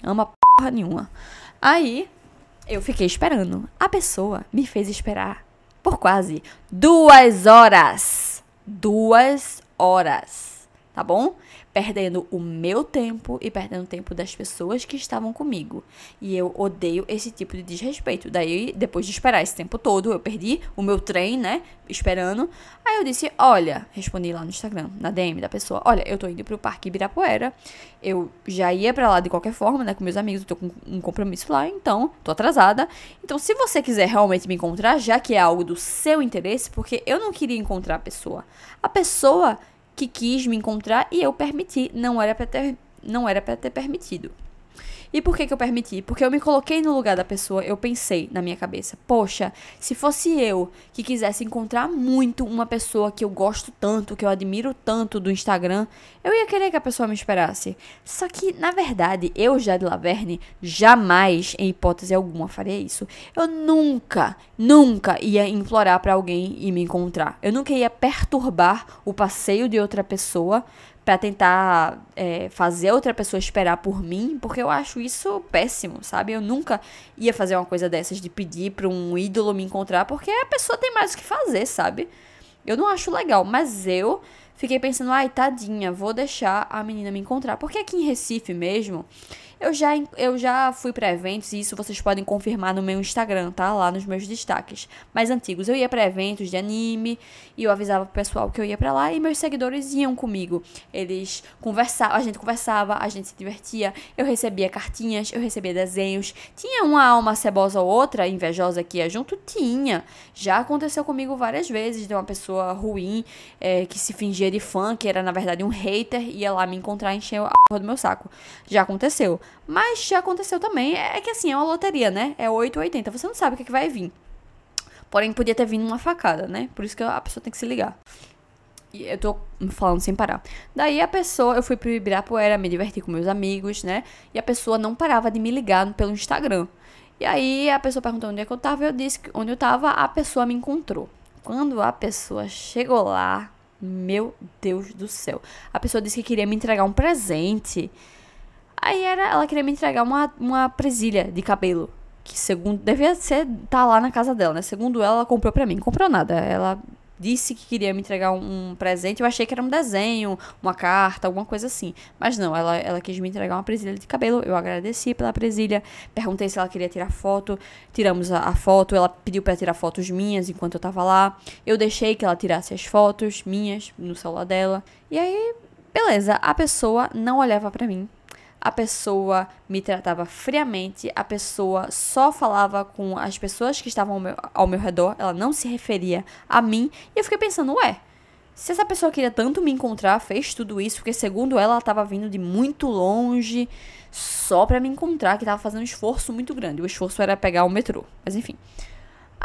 Ama porra nenhuma. Aí eu fiquei esperando. A pessoa me fez esperar por quase duas horas. Duas horas. Tá bom? Perdendo o meu tempo e perdendo o tempo das pessoas que estavam comigo. E eu odeio esse tipo de desrespeito. Daí, depois de esperar esse tempo todo, eu perdi o meu trem, né? Esperando. Aí eu disse: Olha, respondi lá no Instagram, na DM da pessoa: Olha, eu tô indo pro Parque Ibirapuera. Eu já ia para lá de qualquer forma, né? Com meus amigos, eu tô com um compromisso lá, então tô atrasada. Então, se você quiser realmente me encontrar, já que é algo do seu interesse, porque eu não queria encontrar a pessoa. A pessoa que quis me encontrar e eu permiti. Não era para ter, não era para ter permitido. E por que, que eu permiti? Porque eu me coloquei no lugar da pessoa, eu pensei na minha cabeça, poxa, se fosse eu que quisesse encontrar muito uma pessoa que eu gosto tanto, que eu admiro tanto do Instagram, eu ia querer que a pessoa me esperasse. Só que, na verdade, eu, Jade Laverne, jamais, em hipótese alguma, faria isso. Eu nunca, nunca ia implorar para alguém ir me encontrar. Eu nunca ia perturbar o passeio de outra pessoa para tentar é, fazer outra pessoa esperar por mim, porque eu acho isso péssimo, sabe? Eu nunca ia fazer uma coisa dessas de pedir para um ídolo me encontrar, porque a pessoa tem mais o que fazer, sabe? Eu não acho legal, mas eu fiquei pensando, ai, tadinha, vou deixar a menina me encontrar, porque aqui em Recife mesmo, eu já, eu já fui para eventos e isso vocês podem confirmar no meu Instagram, tá? Lá nos meus destaques mais antigos. Eu ia para eventos de anime e eu avisava pro pessoal que eu ia para lá e meus seguidores iam comigo. Eles conversavam, a gente conversava, a gente se divertia, eu recebia cartinhas, eu recebia desenhos. Tinha uma alma cebosa ou outra, invejosa que ia junto? Tinha. Já aconteceu comigo várias vezes de uma pessoa ruim é, que se fingia de fã, que era na verdade um hater, ia lá me encontrar e encher a porra do meu saco. Já aconteceu. Mas já aconteceu também. É, é que assim, é uma loteria, né? É 8 ou 80. Você não sabe o que, é que vai vir. Porém, podia ter vindo uma facada, né? Por isso que a pessoa tem que se ligar. E eu tô falando sem parar. Daí a pessoa, eu fui pro Ibirapuera me divertir com meus amigos, né? E a pessoa não parava de me ligar pelo Instagram. E aí a pessoa perguntou onde é que eu tava, eu disse que onde eu tava, a pessoa me encontrou. Quando a pessoa chegou lá, meu Deus do céu. A pessoa disse que queria me entregar um presente. Aí era, ela queria me entregar uma, uma presilha de cabelo. Que segundo. Devia ser. tá lá na casa dela, né? Segundo ela, ela comprou pra mim. Comprou nada. Ela disse que queria me entregar um, um, presente. Eu achei que era um desenho, uma carta, alguma coisa assim. Mas não, ela, ela quis me entregar uma presilha de cabelo. Eu agradeci pela presilha. Perguntei se ela queria tirar foto. Tiramos a, a foto. Ela pediu para tirar fotos minhas enquanto eu tava lá. Eu deixei que ela tirasse as fotos minhas no celular dela. E aí, beleza. A pessoa não olhava para mim a pessoa me tratava friamente, a pessoa só falava com as pessoas que estavam ao meu, ao meu redor, ela não se referia a mim, e eu fiquei pensando, ué, se essa pessoa queria tanto me encontrar, fez tudo isso, porque segundo ela, ela estava vindo de muito longe só para me encontrar, que estava fazendo um esforço muito grande. O esforço era pegar o metrô, mas enfim.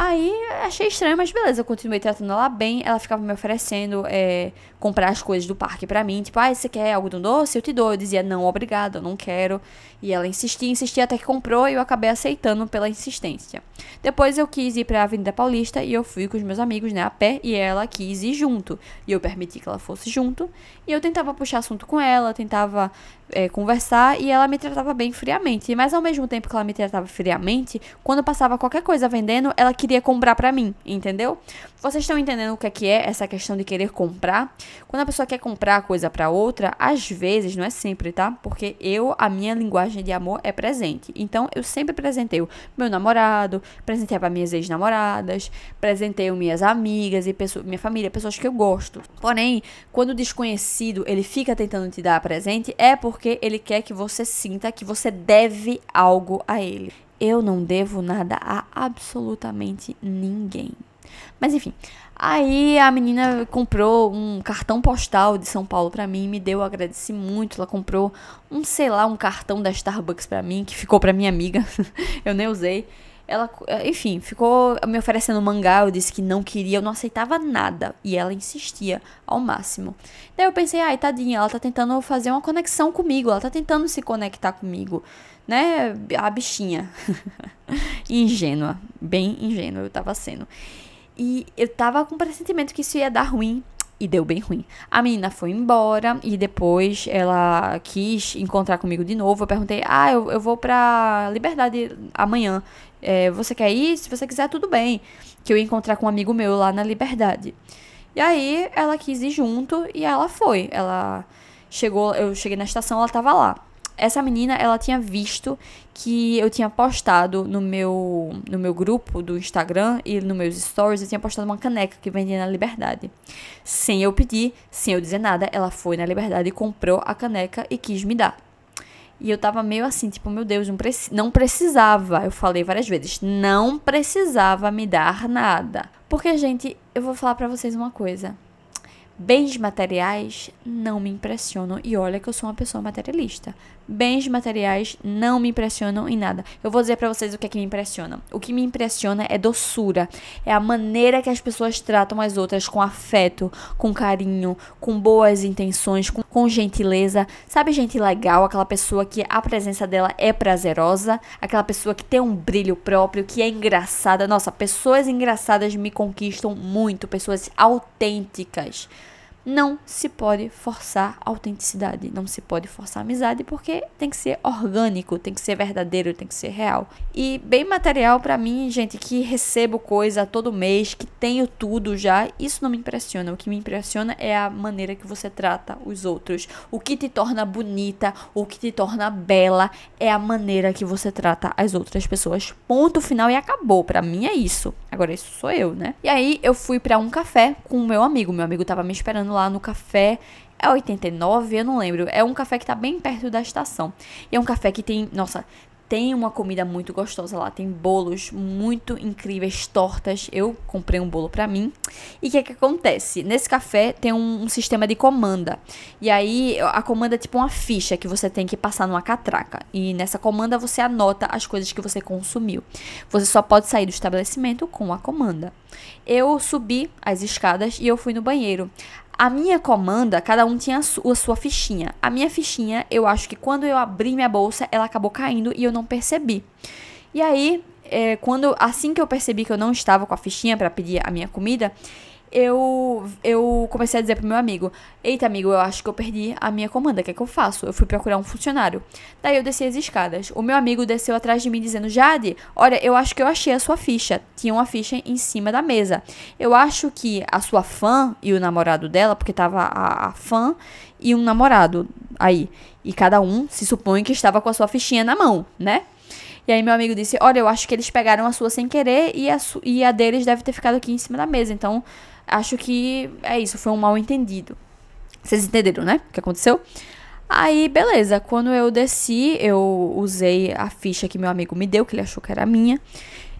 Aí achei estranho, mas beleza, eu continuei tratando ela bem. Ela ficava me oferecendo é, comprar as coisas do parque pra mim. Tipo, ah, você quer algodão doce? Eu te dou. Eu dizia, não, obrigado, eu não quero. E ela insistia, insistia até que comprou e eu acabei aceitando pela insistência. Depois eu quis ir pra Avenida Paulista e eu fui com os meus amigos, né, a pé. E ela quis ir junto. E eu permiti que ela fosse junto. E eu tentava puxar assunto com ela, tentava é, conversar e ela me tratava bem friamente. Mas ao mesmo tempo que ela me tratava friamente, quando passava qualquer coisa vendendo, ela queria comprar pra mim, entendeu? Vocês estão entendendo o que é, que é essa questão de querer comprar? Quando a pessoa quer comprar coisa para outra, às vezes, não é sempre, tá? Porque eu, a minha linguagem de amor é presente. Então, eu sempre presentei o meu namorado, presentei para minhas ex-namoradas, presentei minhas amigas e minha família, pessoas que eu gosto. Porém, quando o desconhecido, ele fica tentando te dar presente, é porque ele quer que você sinta que você deve algo a ele. Eu não devo nada a absolutamente ninguém. Mas enfim, aí a menina comprou um cartão postal de São Paulo para mim, me deu, eu agradeci muito. Ela comprou um, sei lá, um cartão da Starbucks para mim, que ficou para minha amiga. eu nem usei. Ela, enfim, ficou me oferecendo mangá, eu disse que não queria, eu não aceitava nada. E ela insistia ao máximo. Daí eu pensei, ai, tadinha, ela tá tentando fazer uma conexão comigo, ela tá tentando se conectar comigo, né? A bichinha. ingênua, bem ingênua eu tava sendo. E eu tava com o pressentimento que isso ia dar ruim. E deu bem ruim. A menina foi embora e depois ela quis encontrar comigo de novo. Eu perguntei: Ah, eu, eu vou pra Liberdade amanhã. É, você quer ir? Se você quiser, tudo bem. Que eu ia encontrar com um amigo meu lá na Liberdade. E aí ela quis ir junto e ela foi. Ela chegou, eu cheguei na estação, ela tava lá essa menina, ela tinha visto que eu tinha postado no meu, no meu grupo do Instagram e nos meus stories, eu tinha postado uma caneca que vendia na Liberdade. Sem eu pedir, sem eu dizer nada, ela foi na Liberdade e comprou a caneca e quis me dar. E eu tava meio assim, tipo, meu Deus, não, preci não precisava. Eu falei várias vezes, não precisava me dar nada. Porque, gente, eu vou falar para vocês uma coisa. Bens materiais não me impressionam e olha que eu sou uma pessoa materialista. Bens materiais não me impressionam em nada. Eu vou dizer para vocês o que é que me impressiona. O que me impressiona é doçura, é a maneira que as pessoas tratam as outras com afeto, com carinho, com boas intenções, com, com gentileza. Sabe gente legal, aquela pessoa que a presença dela é prazerosa, aquela pessoa que tem um brilho próprio, que é engraçada. Nossa, pessoas engraçadas me conquistam muito, pessoas autênticas não se pode forçar autenticidade, não se pode forçar amizade porque tem que ser orgânico, tem que ser verdadeiro, tem que ser real. E bem material para mim, gente, que recebo coisa todo mês, que tenho tudo já, isso não me impressiona. O que me impressiona é a maneira que você trata os outros. O que te torna bonita, o que te torna bela é a maneira que você trata as outras pessoas. Ponto final e acabou. Para mim é isso. Agora isso sou eu, né? E aí eu fui para um café com o meu amigo. Meu amigo tava me esperando lá no café. É 89, eu não lembro. É um café que tá bem perto da estação. E é um café que tem, nossa, tem uma comida muito gostosa lá, tem bolos muito incríveis, tortas. Eu comprei um bolo para mim. E o que, que acontece? Nesse café tem um, um, sistema de comanda. E aí a comanda é tipo uma ficha que você tem que passar numa catraca. E nessa comanda você anota as coisas que você consumiu. Você só pode sair do estabelecimento com a comanda. Eu subi as escadas e eu fui no banheiro. A minha comanda, cada um tinha a sua, a sua, fichinha. A minha fichinha, eu acho que quando eu abri minha bolsa, ela acabou caindo e eu não percebi. E aí, é, quando assim que eu percebi que eu não estava com a fichinha para pedir a minha comida, eu, eu comecei a dizer pro meu amigo: Eita, amigo, eu acho que eu perdi a minha comanda, o que é que eu faço? Eu fui procurar um funcionário. Daí eu desci as escadas. O meu amigo desceu atrás de mim dizendo: Jade, olha, eu acho que eu achei a sua ficha. Tinha uma ficha em cima da mesa. Eu acho que a sua fã e o namorado dela, porque tava a, a fã e um namorado aí. E cada um se supõe que estava com a sua fichinha na mão, né? E aí meu amigo disse: Olha, eu acho que eles pegaram a sua sem querer e a, e a deles deve ter ficado aqui em cima da mesa. Então acho que é isso, foi um mal entendido. Vocês entenderam, né? O que aconteceu? Aí, beleza, quando eu desci, eu usei a ficha que meu amigo me deu, que ele achou que era minha,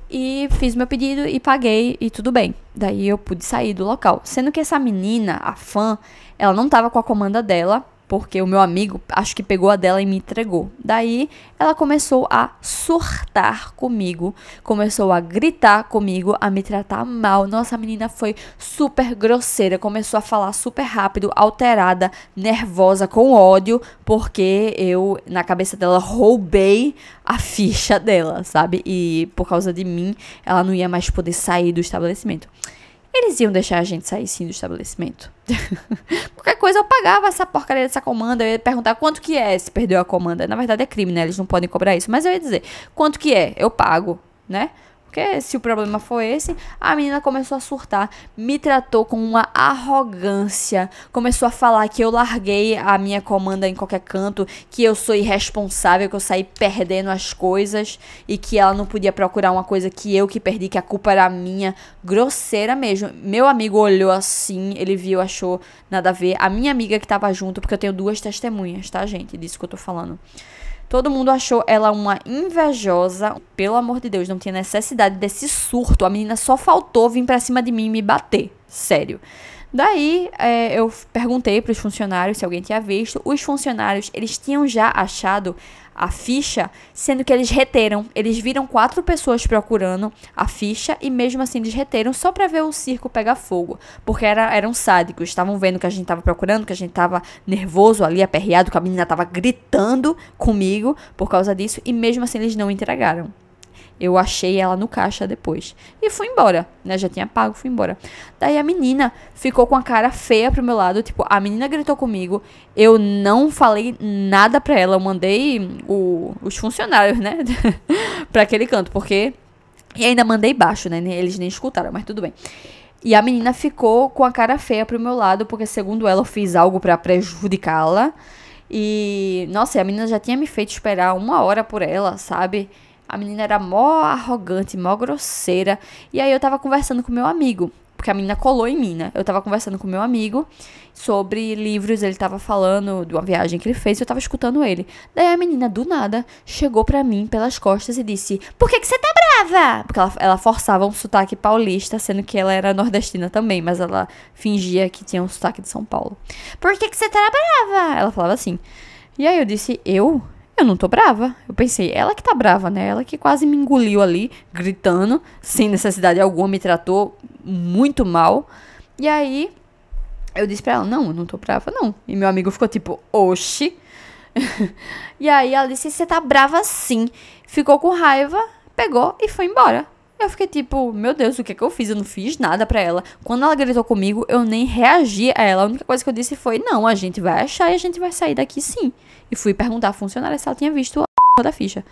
e fiz meu pedido e paguei e tudo bem. Daí eu pude sair do local. Sendo que essa menina, a fã, ela não tava com a comanda dela, porque o meu amigo acho que pegou a dela e me entregou. Daí ela começou a surtar comigo, começou a gritar comigo, a me tratar mal. Nossa, a menina foi super grosseira, começou a falar super rápido, alterada, nervosa, com ódio, porque eu, na cabeça dela, roubei a ficha dela, sabe? E por causa de mim, ela não ia mais poder sair do estabelecimento. Eles iam deixar a gente sair sim do estabelecimento. Qualquer coisa eu pagava essa porcaria dessa comanda. Eu ia perguntar quanto que é se perdeu a comanda. Na verdade é crime, né? Eles não podem cobrar isso. Mas eu ia dizer, quanto que é? Eu pago, né? Porque se o problema foi esse, a menina começou a surtar, me tratou com uma arrogância, começou a falar que eu larguei a minha comanda em qualquer canto, que eu sou irresponsável, que eu saí perdendo as coisas e que ela não podia procurar uma coisa que eu que perdi, que a culpa era minha. Grosseira mesmo. Meu amigo olhou assim, ele viu, achou nada a ver. A minha amiga que tava junto, porque eu tenho duas testemunhas, tá, gente? Disso que eu tô falando. Todo mundo achou ela uma invejosa. Pelo amor de Deus, não tinha necessidade desse surto. A menina só faltou vir pra cima de mim e me bater. Sério. Daí é, eu perguntei para os funcionários se alguém tinha visto. Os funcionários eles tinham já achado a ficha, sendo que eles reteram. Eles viram quatro pessoas procurando a ficha e mesmo assim eles reteram só para ver o circo pegar fogo, porque era, eram sádicos, estavam vendo que a gente tava procurando, que a gente tava nervoso ali, aperreado, que a menina tava gritando comigo por causa disso e mesmo assim eles não entregaram. Eu achei ela no caixa depois. E fui embora, né? Já tinha pago, fui embora. Daí a menina ficou com a cara feia pro meu lado. Tipo, a menina gritou comigo. Eu não falei nada pra ela. Eu mandei o, os funcionários, né? pra aquele canto, porque. E ainda mandei baixo, né? Eles nem escutaram, mas tudo bem. E a menina ficou com a cara feia pro meu lado, porque segundo ela eu fiz algo para prejudicá-la. E, nossa, a menina já tinha me feito esperar uma hora por ela, sabe? A menina era mó arrogante, mó grosseira. E aí eu tava conversando com meu amigo, porque a menina colou em mim, né? Eu tava conversando com meu amigo sobre livros, ele tava falando de uma viagem que ele fez, eu tava escutando ele. Daí a menina, do nada, chegou pra mim pelas costas e disse: Por que, que você tá brava? Porque ela, ela forçava um sotaque paulista, sendo que ela era nordestina também, mas ela fingia que tinha um sotaque de São Paulo. Por que, que você tá brava? Ela falava assim. E aí eu disse: Eu? Eu não tô brava. Eu pensei, ela que tá brava, né? Ela que quase me engoliu ali, gritando, sem necessidade alguma, me tratou muito mal. E aí, eu disse pra ela, não, eu não tô brava, não. E meu amigo ficou tipo, oxi. e aí ela disse, você tá brava sim. Ficou com raiva, pegou e foi embora. Eu fiquei tipo, meu Deus, o que é que eu fiz? Eu não fiz nada pra ela. Quando ela gritou comigo, eu nem reagi a ela. A única coisa que eu disse foi, não, a gente vai achar e a gente vai sair daqui sim. E fui perguntar à funcionária se ela tinha visto a da ficha.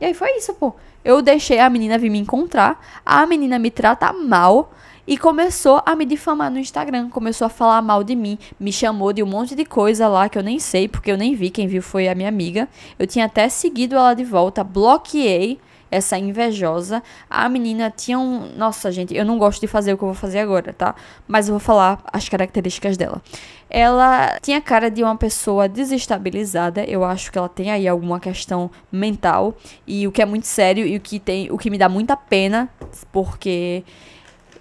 E aí foi isso, pô. Eu deixei a menina vir me encontrar, a menina me trata mal e começou a me difamar no Instagram, começou a falar mal de mim, me chamou de um monte de coisa lá que eu nem sei, porque eu nem vi, quem viu foi a minha amiga. Eu tinha até seguido ela de volta, bloqueei essa invejosa. A menina tinha um. Nossa, gente, eu não gosto de fazer o que eu vou fazer agora, tá? Mas eu vou falar as características dela. Ela tinha cara de uma pessoa desestabilizada. Eu acho que ela tem aí alguma questão mental. E o que é muito sério e o que tem. O que me dá muita pena, porque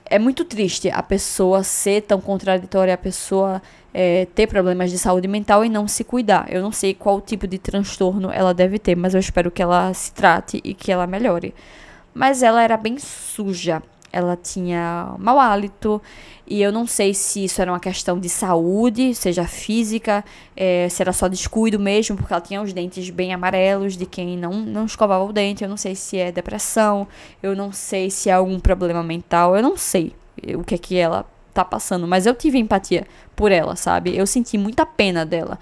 é muito triste a pessoa ser tão contraditória, a pessoa é, ter problemas de saúde mental e não se cuidar. Eu não sei qual tipo de transtorno ela deve ter, mas eu espero que ela se trate e que ela melhore. Mas ela era bem suja. Ela tinha mau hálito e eu não sei se isso era uma questão de saúde, seja física, é, se era só descuido mesmo, porque ela tinha os dentes bem amarelos de quem não, não escovava o dente. Eu não sei se é depressão, eu não sei se é algum problema mental, eu não sei o que é que ela tá passando, mas eu tive empatia por ela, sabe? Eu senti muita pena dela.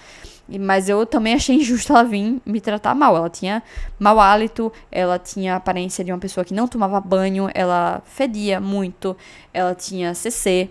Mas eu também achei injusto ela vir me tratar mal. Ela tinha mau hálito, ela tinha a aparência de uma pessoa que não tomava banho, ela fedia muito, ela tinha CC.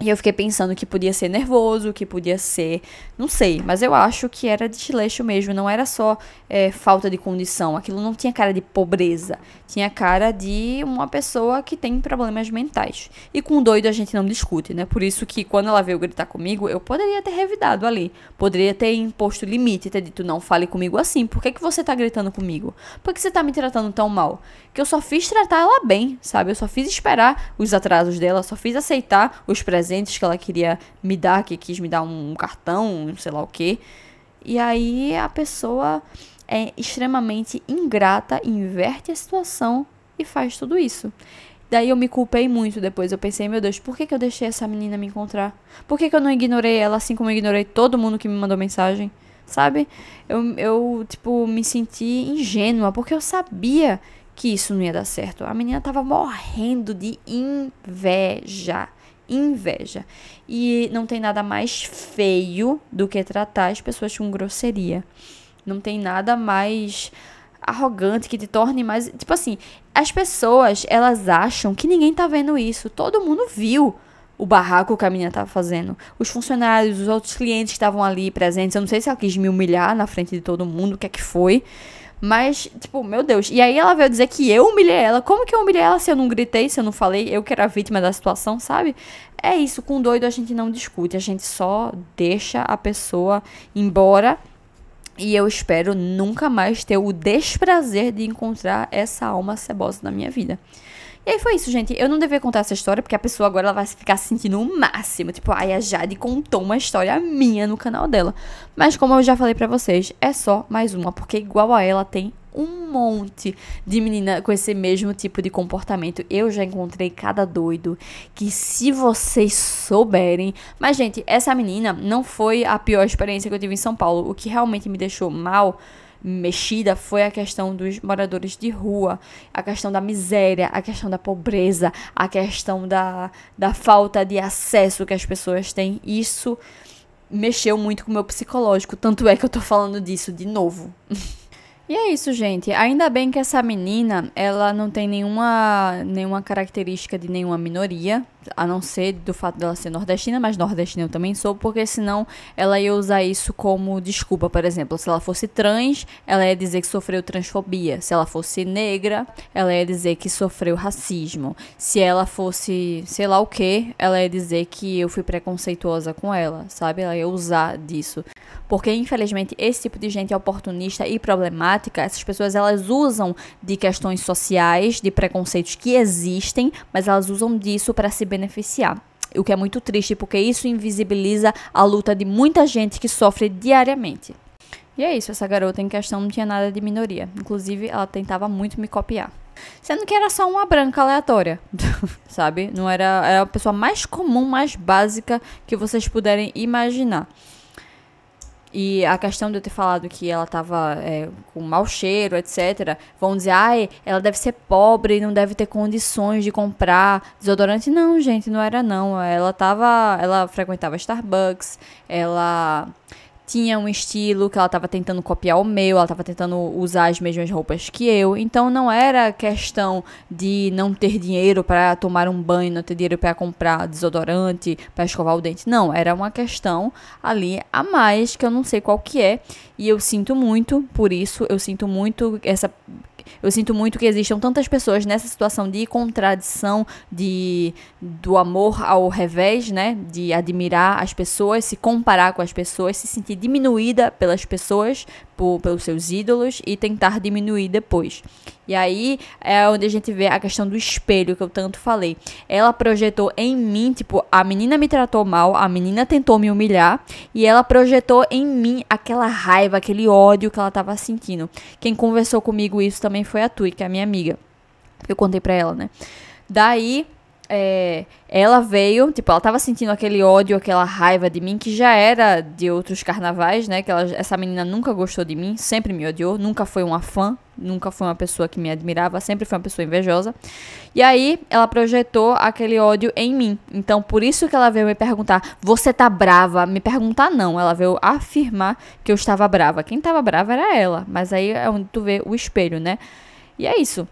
E eu fiquei pensando que podia ser nervoso, que podia ser. Não sei, mas eu acho que era desleixo mesmo. Não era só é, falta de condição. Aquilo não tinha cara de pobreza. Tinha cara de uma pessoa que tem problemas mentais. E com doido a gente não discute, né? Por isso que quando ela veio gritar comigo, eu poderia ter revidado ali. Poderia ter imposto limite, ter dito: não fale comigo assim. Por que, que você tá gritando comigo? Por que você tá me tratando tão mal? Que eu só fiz tratar ela bem, sabe? Eu só fiz esperar os atrasos dela, só fiz aceitar os presentes presentes que ela queria me dar, que quis me dar um cartão, sei lá o quê. E aí a pessoa é extremamente ingrata, inverte a situação e faz tudo isso. Daí eu me culpei muito depois. Eu pensei, meu Deus, por que, que eu deixei essa menina me encontrar? Por que, que eu não ignorei ela assim como eu ignorei todo mundo que me mandou mensagem? Sabe? Eu, eu, tipo, me senti ingênua, porque eu sabia que isso não ia dar certo. A menina tava morrendo de inveja. Inveja. E não tem nada mais feio do que tratar as pessoas com grosseria. Não tem nada mais arrogante que te torne mais. Tipo assim, as pessoas, elas acham que ninguém tá vendo isso. Todo mundo viu o barraco que a menina tava fazendo. Os funcionários, os outros clientes que estavam ali presentes. Eu não sei se ela quis me humilhar na frente de todo mundo, o que é que foi. Mas, tipo, meu Deus. E aí ela veio dizer que eu humilhei ela. Como que eu humilhei ela se eu não gritei, se eu não falei? Eu que era vítima da situação, sabe? É isso, com doido a gente não discute, a gente só deixa a pessoa embora e eu espero nunca mais ter o desprazer de encontrar essa alma cebosa na minha vida. E aí foi isso, gente. Eu não devia contar essa história, porque a pessoa agora ela vai ficar se sentindo o máximo. Tipo, ai, a Jade contou uma história minha no canal dela. Mas como eu já falei pra vocês, é só mais uma, porque igual a ela tem um monte de menina com esse mesmo tipo de comportamento. Eu já encontrei cada doido que se vocês souberem. Mas, gente, essa menina não foi a pior experiência que eu tive em São Paulo. O que realmente me deixou mal mexida foi a questão dos moradores de rua, a questão da miséria, a questão da pobreza, a questão da, da falta de acesso que as pessoas têm. Isso mexeu muito com o meu psicológico. Tanto é que eu tô falando disso de novo. E é isso, gente. Ainda bem que essa menina, ela não tem nenhuma, nenhuma característica de nenhuma minoria, a não ser do fato dela ser nordestina, mas nordestina eu também sou, porque senão ela ia usar isso como desculpa, por exemplo. Se ela fosse trans, ela ia dizer que sofreu transfobia. Se ela fosse negra, ela ia dizer que sofreu racismo. Se ela fosse, sei lá o que, ela ia dizer que eu fui preconceituosa com ela, sabe? Ela ia usar disso. Porque, infelizmente, esse tipo de gente é oportunista e problemática. Essas pessoas, elas usam de questões sociais, de preconceitos que existem, mas elas usam disso para se beneficiar. O que é muito triste, porque isso invisibiliza a luta de muita gente que sofre diariamente. E é isso, essa garota em questão não tinha nada de minoria. Inclusive, ela tentava muito me copiar. Sendo que era só uma branca aleatória, sabe? Não era, era a pessoa mais comum, mais básica que vocês puderem imaginar. E a questão de eu ter falado que ela tava é, com mau cheiro, etc. Vão dizer, ai, ela deve ser pobre não deve ter condições de comprar desodorante. Não, gente, não era não. Ela tava. Ela frequentava Starbucks, ela tinha um estilo que ela estava tentando copiar o meu, ela estava tentando usar as mesmas roupas que eu. Então não era questão de não ter dinheiro para tomar um banho, não ter dinheiro para comprar desodorante, para escovar o dente. Não, era uma questão ali a mais que eu não sei qual que é. E eu sinto muito por isso, eu sinto muito essa eu sinto muito que existam tantas pessoas nessa situação de contradição, de do amor ao revés, né? De admirar as pessoas, se comparar com as pessoas, se sentir diminuída pelas pessoas, por, pelos seus ídolos e tentar diminuir depois. E aí é onde a gente vê a questão do espelho que eu tanto falei. Ela projetou em mim, tipo, a menina me tratou mal, a menina tentou me humilhar e ela projetou em mim aquela raiva, aquele ódio que ela tava sentindo. Quem conversou comigo isso também foi a Tui, que é a minha amiga. Eu contei pra ela, né? Daí é, ela veio, tipo, ela tava sentindo aquele ódio, aquela raiva de mim, que já era de outros carnavais, né? Que ela, essa menina nunca gostou de mim, sempre me odiou, nunca foi uma fã, nunca foi uma pessoa que me admirava, sempre foi uma pessoa invejosa. E aí, ela projetou aquele ódio em mim. Então, por isso que ela veio me perguntar: Você tá brava? Me perguntar não, ela veio afirmar que eu estava brava. Quem tava brava era ela, mas aí é onde tu vê o espelho, né? E é isso.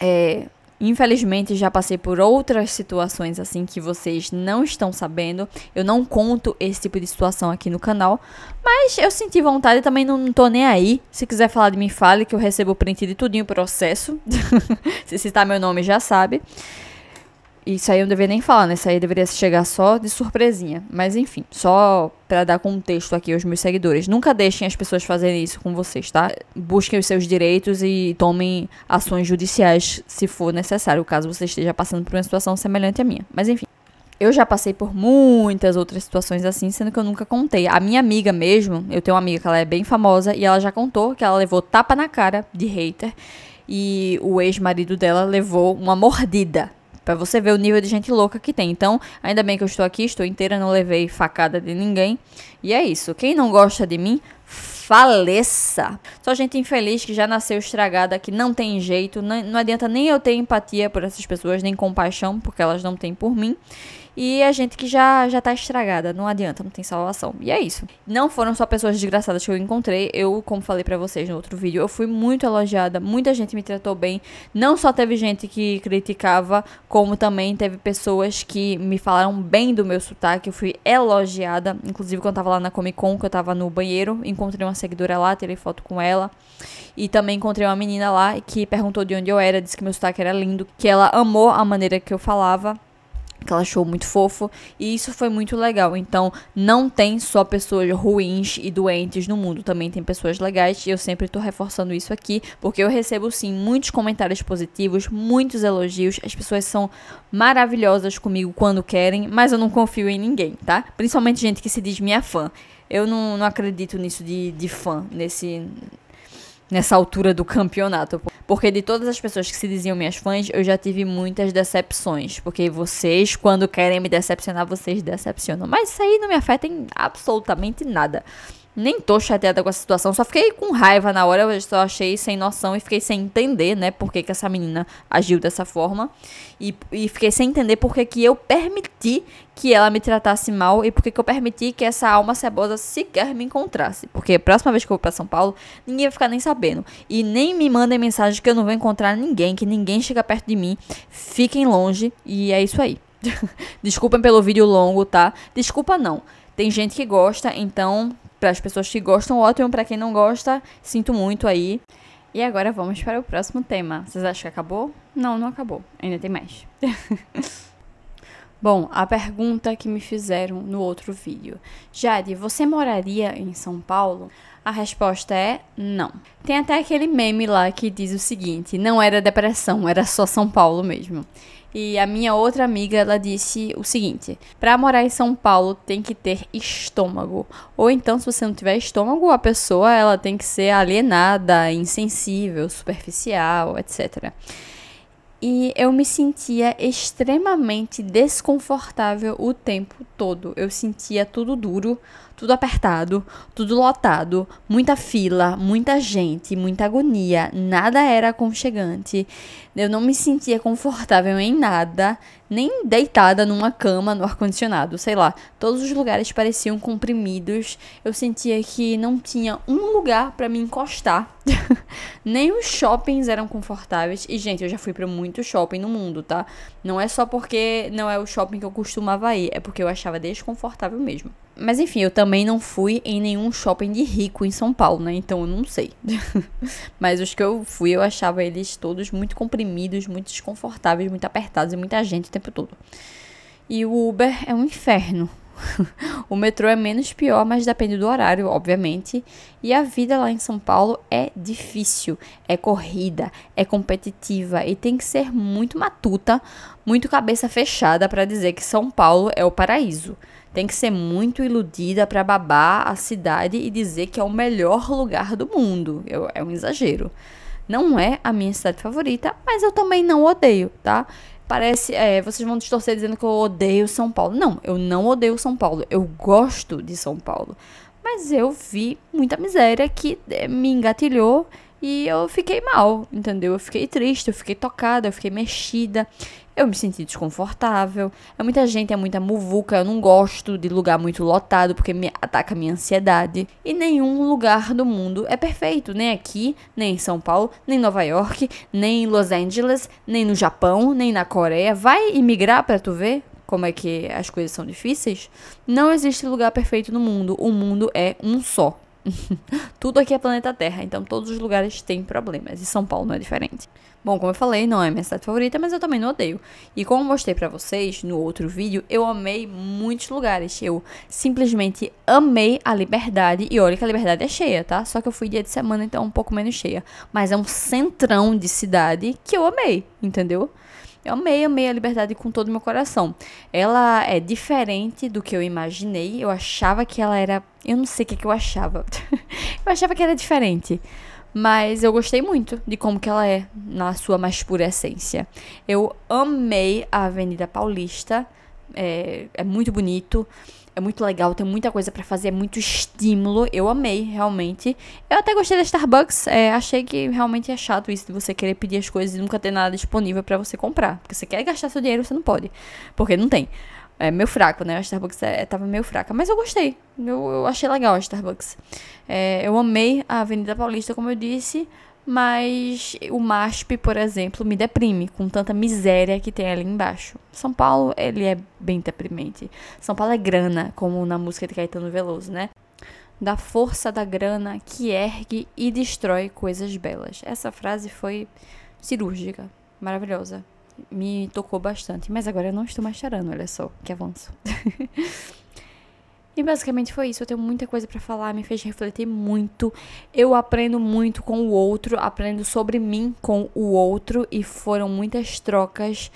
É, Infelizmente já passei por outras situações assim que vocês não estão sabendo. Eu não conto esse tipo de situação aqui no canal, mas eu senti vontade e também não, não tô nem aí. Se quiser falar de mim, fale que eu recebo o print de tudinho processo. Se citar meu nome já sabe. Isso aí eu não deveria nem falar, né? Isso aí deveria chegar só de surpresinha. Mas enfim, só para dar contexto aqui aos meus seguidores. Nunca deixem as pessoas fazerem isso com vocês, tá? Busquem os seus direitos e tomem ações judiciais se for necessário, caso você esteja passando por uma situação semelhante à minha. Mas enfim. Eu já passei por muitas outras situações assim, sendo que eu nunca contei. A minha amiga mesmo, eu tenho uma amiga que ela é bem famosa e ela já contou que ela levou tapa na cara de hater e o ex-marido dela levou uma mordida. Pra você ver o nível de gente louca que tem. Então, ainda bem que eu estou aqui, estou inteira, não levei facada de ninguém. E é isso. Quem não gosta de mim, faleça. Só gente infeliz que já nasceu estragada, que não tem jeito. Não, não adianta nem eu ter empatia por essas pessoas, nem compaixão, porque elas não têm por mim. E a gente que já, já tá estragada, não adianta, não tem salvação. E é isso. Não foram só pessoas desgraçadas que eu encontrei. Eu, como falei para vocês no outro vídeo, eu fui muito elogiada. Muita gente me tratou bem. Não só teve gente que criticava, como também teve pessoas que me falaram bem do meu sotaque. Eu fui elogiada. Inclusive, quando eu tava lá na Comic Con, que eu tava no banheiro, encontrei uma seguidora lá, tirei foto com ela. E também encontrei uma menina lá que perguntou de onde eu era, disse que meu sotaque era lindo, que ela amou a maneira que eu falava que ela achou muito fofo e isso foi muito legal. Então, não tem só pessoas ruins e doentes no mundo, também tem pessoas legais e eu sempre tô reforçando isso aqui, porque eu recebo sim muitos comentários positivos, muitos elogios. As pessoas são maravilhosas comigo quando querem, mas eu não confio em ninguém, tá? Principalmente gente que se diz minha fã. Eu não, não acredito nisso de, de fã, nesse nessa altura do campeonato. Porque de todas as pessoas que se diziam minhas fãs, eu já tive muitas decepções. Porque vocês, quando querem me decepcionar, vocês decepcionam. Mas isso aí não me afeta em absolutamente nada. Nem tô chateada com a situação, só fiquei com raiva na hora, eu só achei sem noção e fiquei sem entender, né, por que, que essa menina agiu dessa forma. E, e fiquei sem entender por que, que eu permiti que ela me tratasse mal e por que, que eu permiti que essa alma cebosa sequer me encontrasse. Porque a próxima vez que eu vou pra São Paulo, ninguém vai ficar nem sabendo. E nem me mandem mensagem que eu não vou encontrar ninguém, que ninguém chega perto de mim. Fiquem longe e é isso aí. Desculpem pelo vídeo longo, tá? Desculpa não. Tem gente que gosta, então para as pessoas que gostam, ótimo. Para quem não gosta, sinto muito aí. E agora vamos para o próximo tema. Vocês acham que acabou? Não, não acabou. Ainda tem mais. Bom, a pergunta que me fizeram no outro vídeo. Jade, você moraria em São Paulo? A resposta é não. Tem até aquele meme lá que diz o seguinte: não era depressão, era só São Paulo mesmo. E a minha outra amiga, ela disse o seguinte: para morar em São Paulo tem que ter estômago. Ou então, se você não tiver estômago, a pessoa ela tem que ser alienada, insensível, superficial, etc. E eu me sentia extremamente desconfortável o tempo todo. Eu sentia tudo duro, tudo apertado, tudo lotado, muita fila, muita gente, muita agonia, nada era aconchegante. Eu não me sentia confortável em nada, nem deitada numa cama no ar-condicionado, sei lá. Todos os lugares pareciam comprimidos. Eu sentia que não tinha um lugar para me encostar. nem os shoppings eram confortáveis. E, gente, eu já fui para muito shopping no mundo, tá? Não é só porque não é o shopping que eu costumava ir, é porque eu achava desconfortável mesmo. Mas enfim, eu também não fui em nenhum shopping de rico em São Paulo, né? Então eu não sei. Mas os que eu fui, eu achava eles todos muito comprimidos, muito desconfortáveis, muito apertados e muita gente o tempo todo. E o Uber é um inferno. o metrô é menos pior, mas depende do horário, obviamente. E a vida lá em São Paulo é difícil, é corrida, é competitiva e tem que ser muito matuta, muito cabeça fechada para dizer que São Paulo é o paraíso tem que ser muito iludida para babar a cidade e dizer que é o melhor lugar do mundo. Eu, é um exagero. Não é a minha cidade favorita, mas eu também não odeio, tá? Parece, é, vocês vão distorcer dizendo que eu odeio São Paulo. Não, eu não odeio São Paulo. Eu gosto de São Paulo. Mas eu vi muita miséria que é, me engatilhou e eu fiquei mal, entendeu? Eu fiquei triste, eu fiquei tocada, eu fiquei mexida. Eu me senti desconfortável. É muita gente, é muita muvuca. Eu não gosto de lugar muito lotado porque me ataca a minha ansiedade. E nenhum lugar do mundo é perfeito. Nem aqui, nem em São Paulo, nem em Nova York, nem em Los Angeles, nem no Japão, nem na Coreia. Vai imigrar para tu ver como é que as coisas são difíceis? Não existe lugar perfeito no mundo. O mundo é um só. Tudo aqui é planeta Terra, então todos os lugares têm problemas. E São Paulo não é diferente. Bom, como eu falei, não é minha cidade favorita, mas eu também não odeio. E como mostrei para vocês no outro vídeo, eu amei muitos lugares. Eu simplesmente amei a liberdade. E olha que a liberdade é cheia, tá? Só que eu fui dia de semana, então é um pouco menos cheia. Mas é um centrão de cidade que eu amei, entendeu? Eu amei, amei a liberdade com todo o meu coração. Ela é diferente do que eu imaginei. Eu achava que ela era. Eu não sei o que, que eu achava. eu achava que era diferente. Mas eu gostei muito de como que ela é na sua mais pura essência. Eu amei a Avenida Paulista. É, é muito bonito. É muito legal, tem muita coisa para fazer, é muito estímulo. Eu amei, realmente. Eu até gostei da Starbucks. É, achei que realmente é chato isso de você querer pedir as coisas e nunca ter nada disponível para você comprar. Porque você quer gastar seu dinheiro, você não pode. Porque não tem. É meio fraco, né? A Starbucks é, tava meio fraca. Mas eu gostei. Eu, eu achei legal a Starbucks. É, eu amei a Avenida Paulista, como eu disse. Mas o MASP, por exemplo, me deprime com tanta miséria que tem ali embaixo. São Paulo, ele é bem deprimente. São Paulo é grana, como na música de Caetano Veloso, né? Da força da grana que ergue e destrói coisas belas. Essa frase foi cirúrgica, maravilhosa. Me tocou bastante. Mas agora eu não estou mais chorando, olha só, que avanço. E basicamente foi isso. Eu tenho muita coisa para falar, me fez refletir muito. Eu aprendo muito com o outro, aprendo sobre mim com o outro e foram muitas trocas.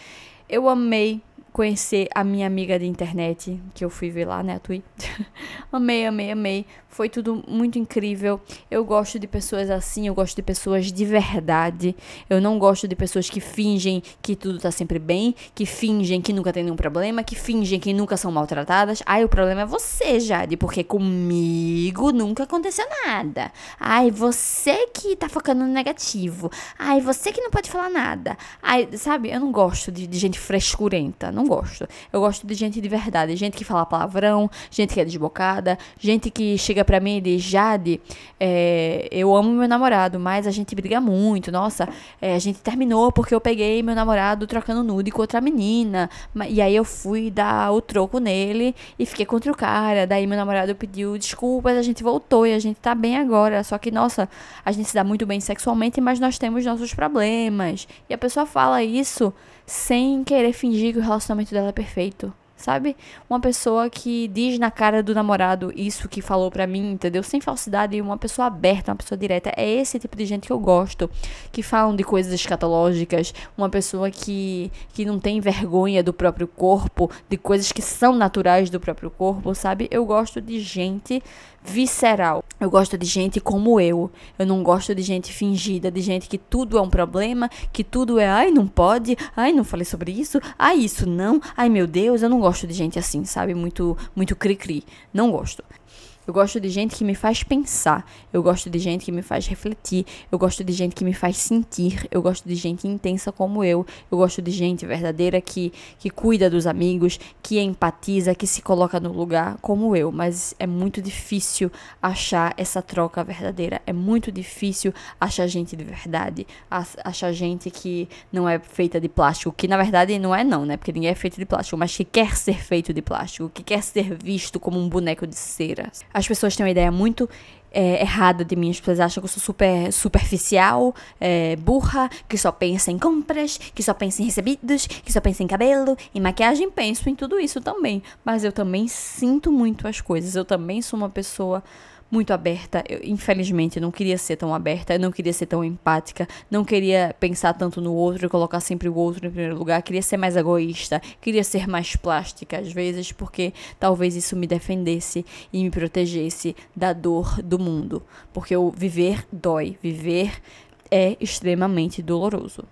Eu amei conhecer a minha amiga de internet, que eu fui ver lá, né, a Tui. amei, amei, amei. Foi tudo muito incrível. Eu gosto de pessoas assim, eu gosto de pessoas de verdade. Eu não gosto de pessoas que fingem que tudo tá sempre bem, que fingem que nunca tem nenhum problema, que fingem que nunca são maltratadas. Ai, o problema é você, Jade, porque comigo nunca aconteceu nada. Ai, você que tá focando no negativo. Ai, você que não pode falar nada. Ai, sabe, eu não gosto de, de gente frescurenta, não gosto. Eu gosto de gente de verdade, gente que fala palavrão, gente que é desbocada, gente que chega pra mim e diz, Jade, é, eu amo meu namorado, mas a gente briga muito. Nossa, é, a gente terminou porque eu peguei meu namorado trocando nude com outra menina. E aí eu fui dar o troco nele e fiquei contra o cara. Daí meu namorado pediu desculpas, a gente voltou e a gente tá bem agora. Só que, nossa, a gente se dá muito bem sexualmente, mas nós temos nossos problemas. E a pessoa fala isso sem querer fingir que o relacionamento dela é perfeito sabe? Uma pessoa que diz na cara do namorado isso que falou pra mim, entendeu? Sem falsidade, uma pessoa aberta, uma pessoa direta. É esse tipo de gente que eu gosto, que falam de coisas escatológicas, uma pessoa que, que não tem vergonha do próprio corpo, de coisas que são naturais do próprio corpo, sabe? Eu gosto de gente visceral. Eu gosto de gente como eu. Eu não gosto de gente fingida, de gente que tudo é um problema, que tudo é, ai, não pode, ai, não falei sobre isso, ai, isso não, ai, meu Deus, eu não gosto de gente assim, sabe? Muito, muito cri-cri. Não gosto. Eu gosto de gente que me faz pensar. Eu gosto de gente que me faz refletir. Eu gosto de gente que me faz sentir. Eu gosto de gente intensa como eu. Eu gosto de gente verdadeira que, que cuida dos amigos, que empatiza, que se coloca no lugar como eu. Mas é muito difícil achar essa troca verdadeira. É muito difícil achar gente de verdade. Achar gente que não é feita de plástico. Que na verdade não é, não, né? Porque ninguém é feito de plástico. Mas que quer ser feito de plástico. Que quer ser visto como um boneco de cera as pessoas têm uma ideia muito é, errada de mim. As pessoas acham que eu sou super superficial, é, burra, que só pensa em compras, que só pensa em recebidos, que só pensa em cabelo, em maquiagem. Penso em tudo isso também. Mas eu também sinto muito as coisas. Eu também sou uma pessoa muito aberta. Eu, infelizmente, não queria ser tão aberta, não queria ser tão empática, não queria pensar tanto no outro e colocar sempre o outro em primeiro lugar. Queria ser mais egoísta, queria ser mais plástica às vezes, porque talvez isso me defendesse e me protegesse da dor do mundo. Porque o viver dói, viver é extremamente doloroso.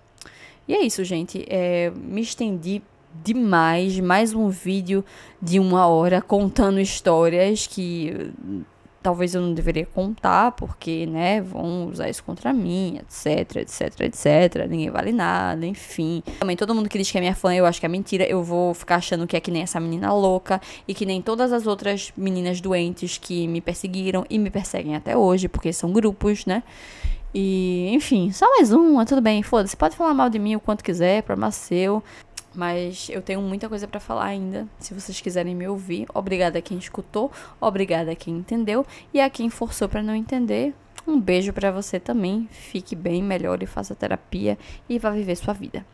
E é isso, gente. É, me estendi demais. Mais um vídeo de uma hora contando histórias que talvez eu não deveria contar, porque, né, vão usar isso contra mim, etc, etc, etc. Ninguém vale nada, enfim. Também todo mundo que diz que é minha fã, eu acho que é mentira. Eu vou ficar achando que é que nem essa menina louca e que nem todas as outras meninas doentes que me perseguiram e me perseguem até hoje, porque são grupos, né? E, enfim, só mais uma, tudo bem, foda-se. Pode falar mal de mim o quanto quiser, problema seu. Mas eu tenho muita coisa para falar ainda. Se vocês quiserem me ouvir, obrigada a quem escutou, obrigada a quem entendeu e a quem forçou para não entender. Um beijo para você também. Fique bem, melhor e faça terapia e vá viver sua vida.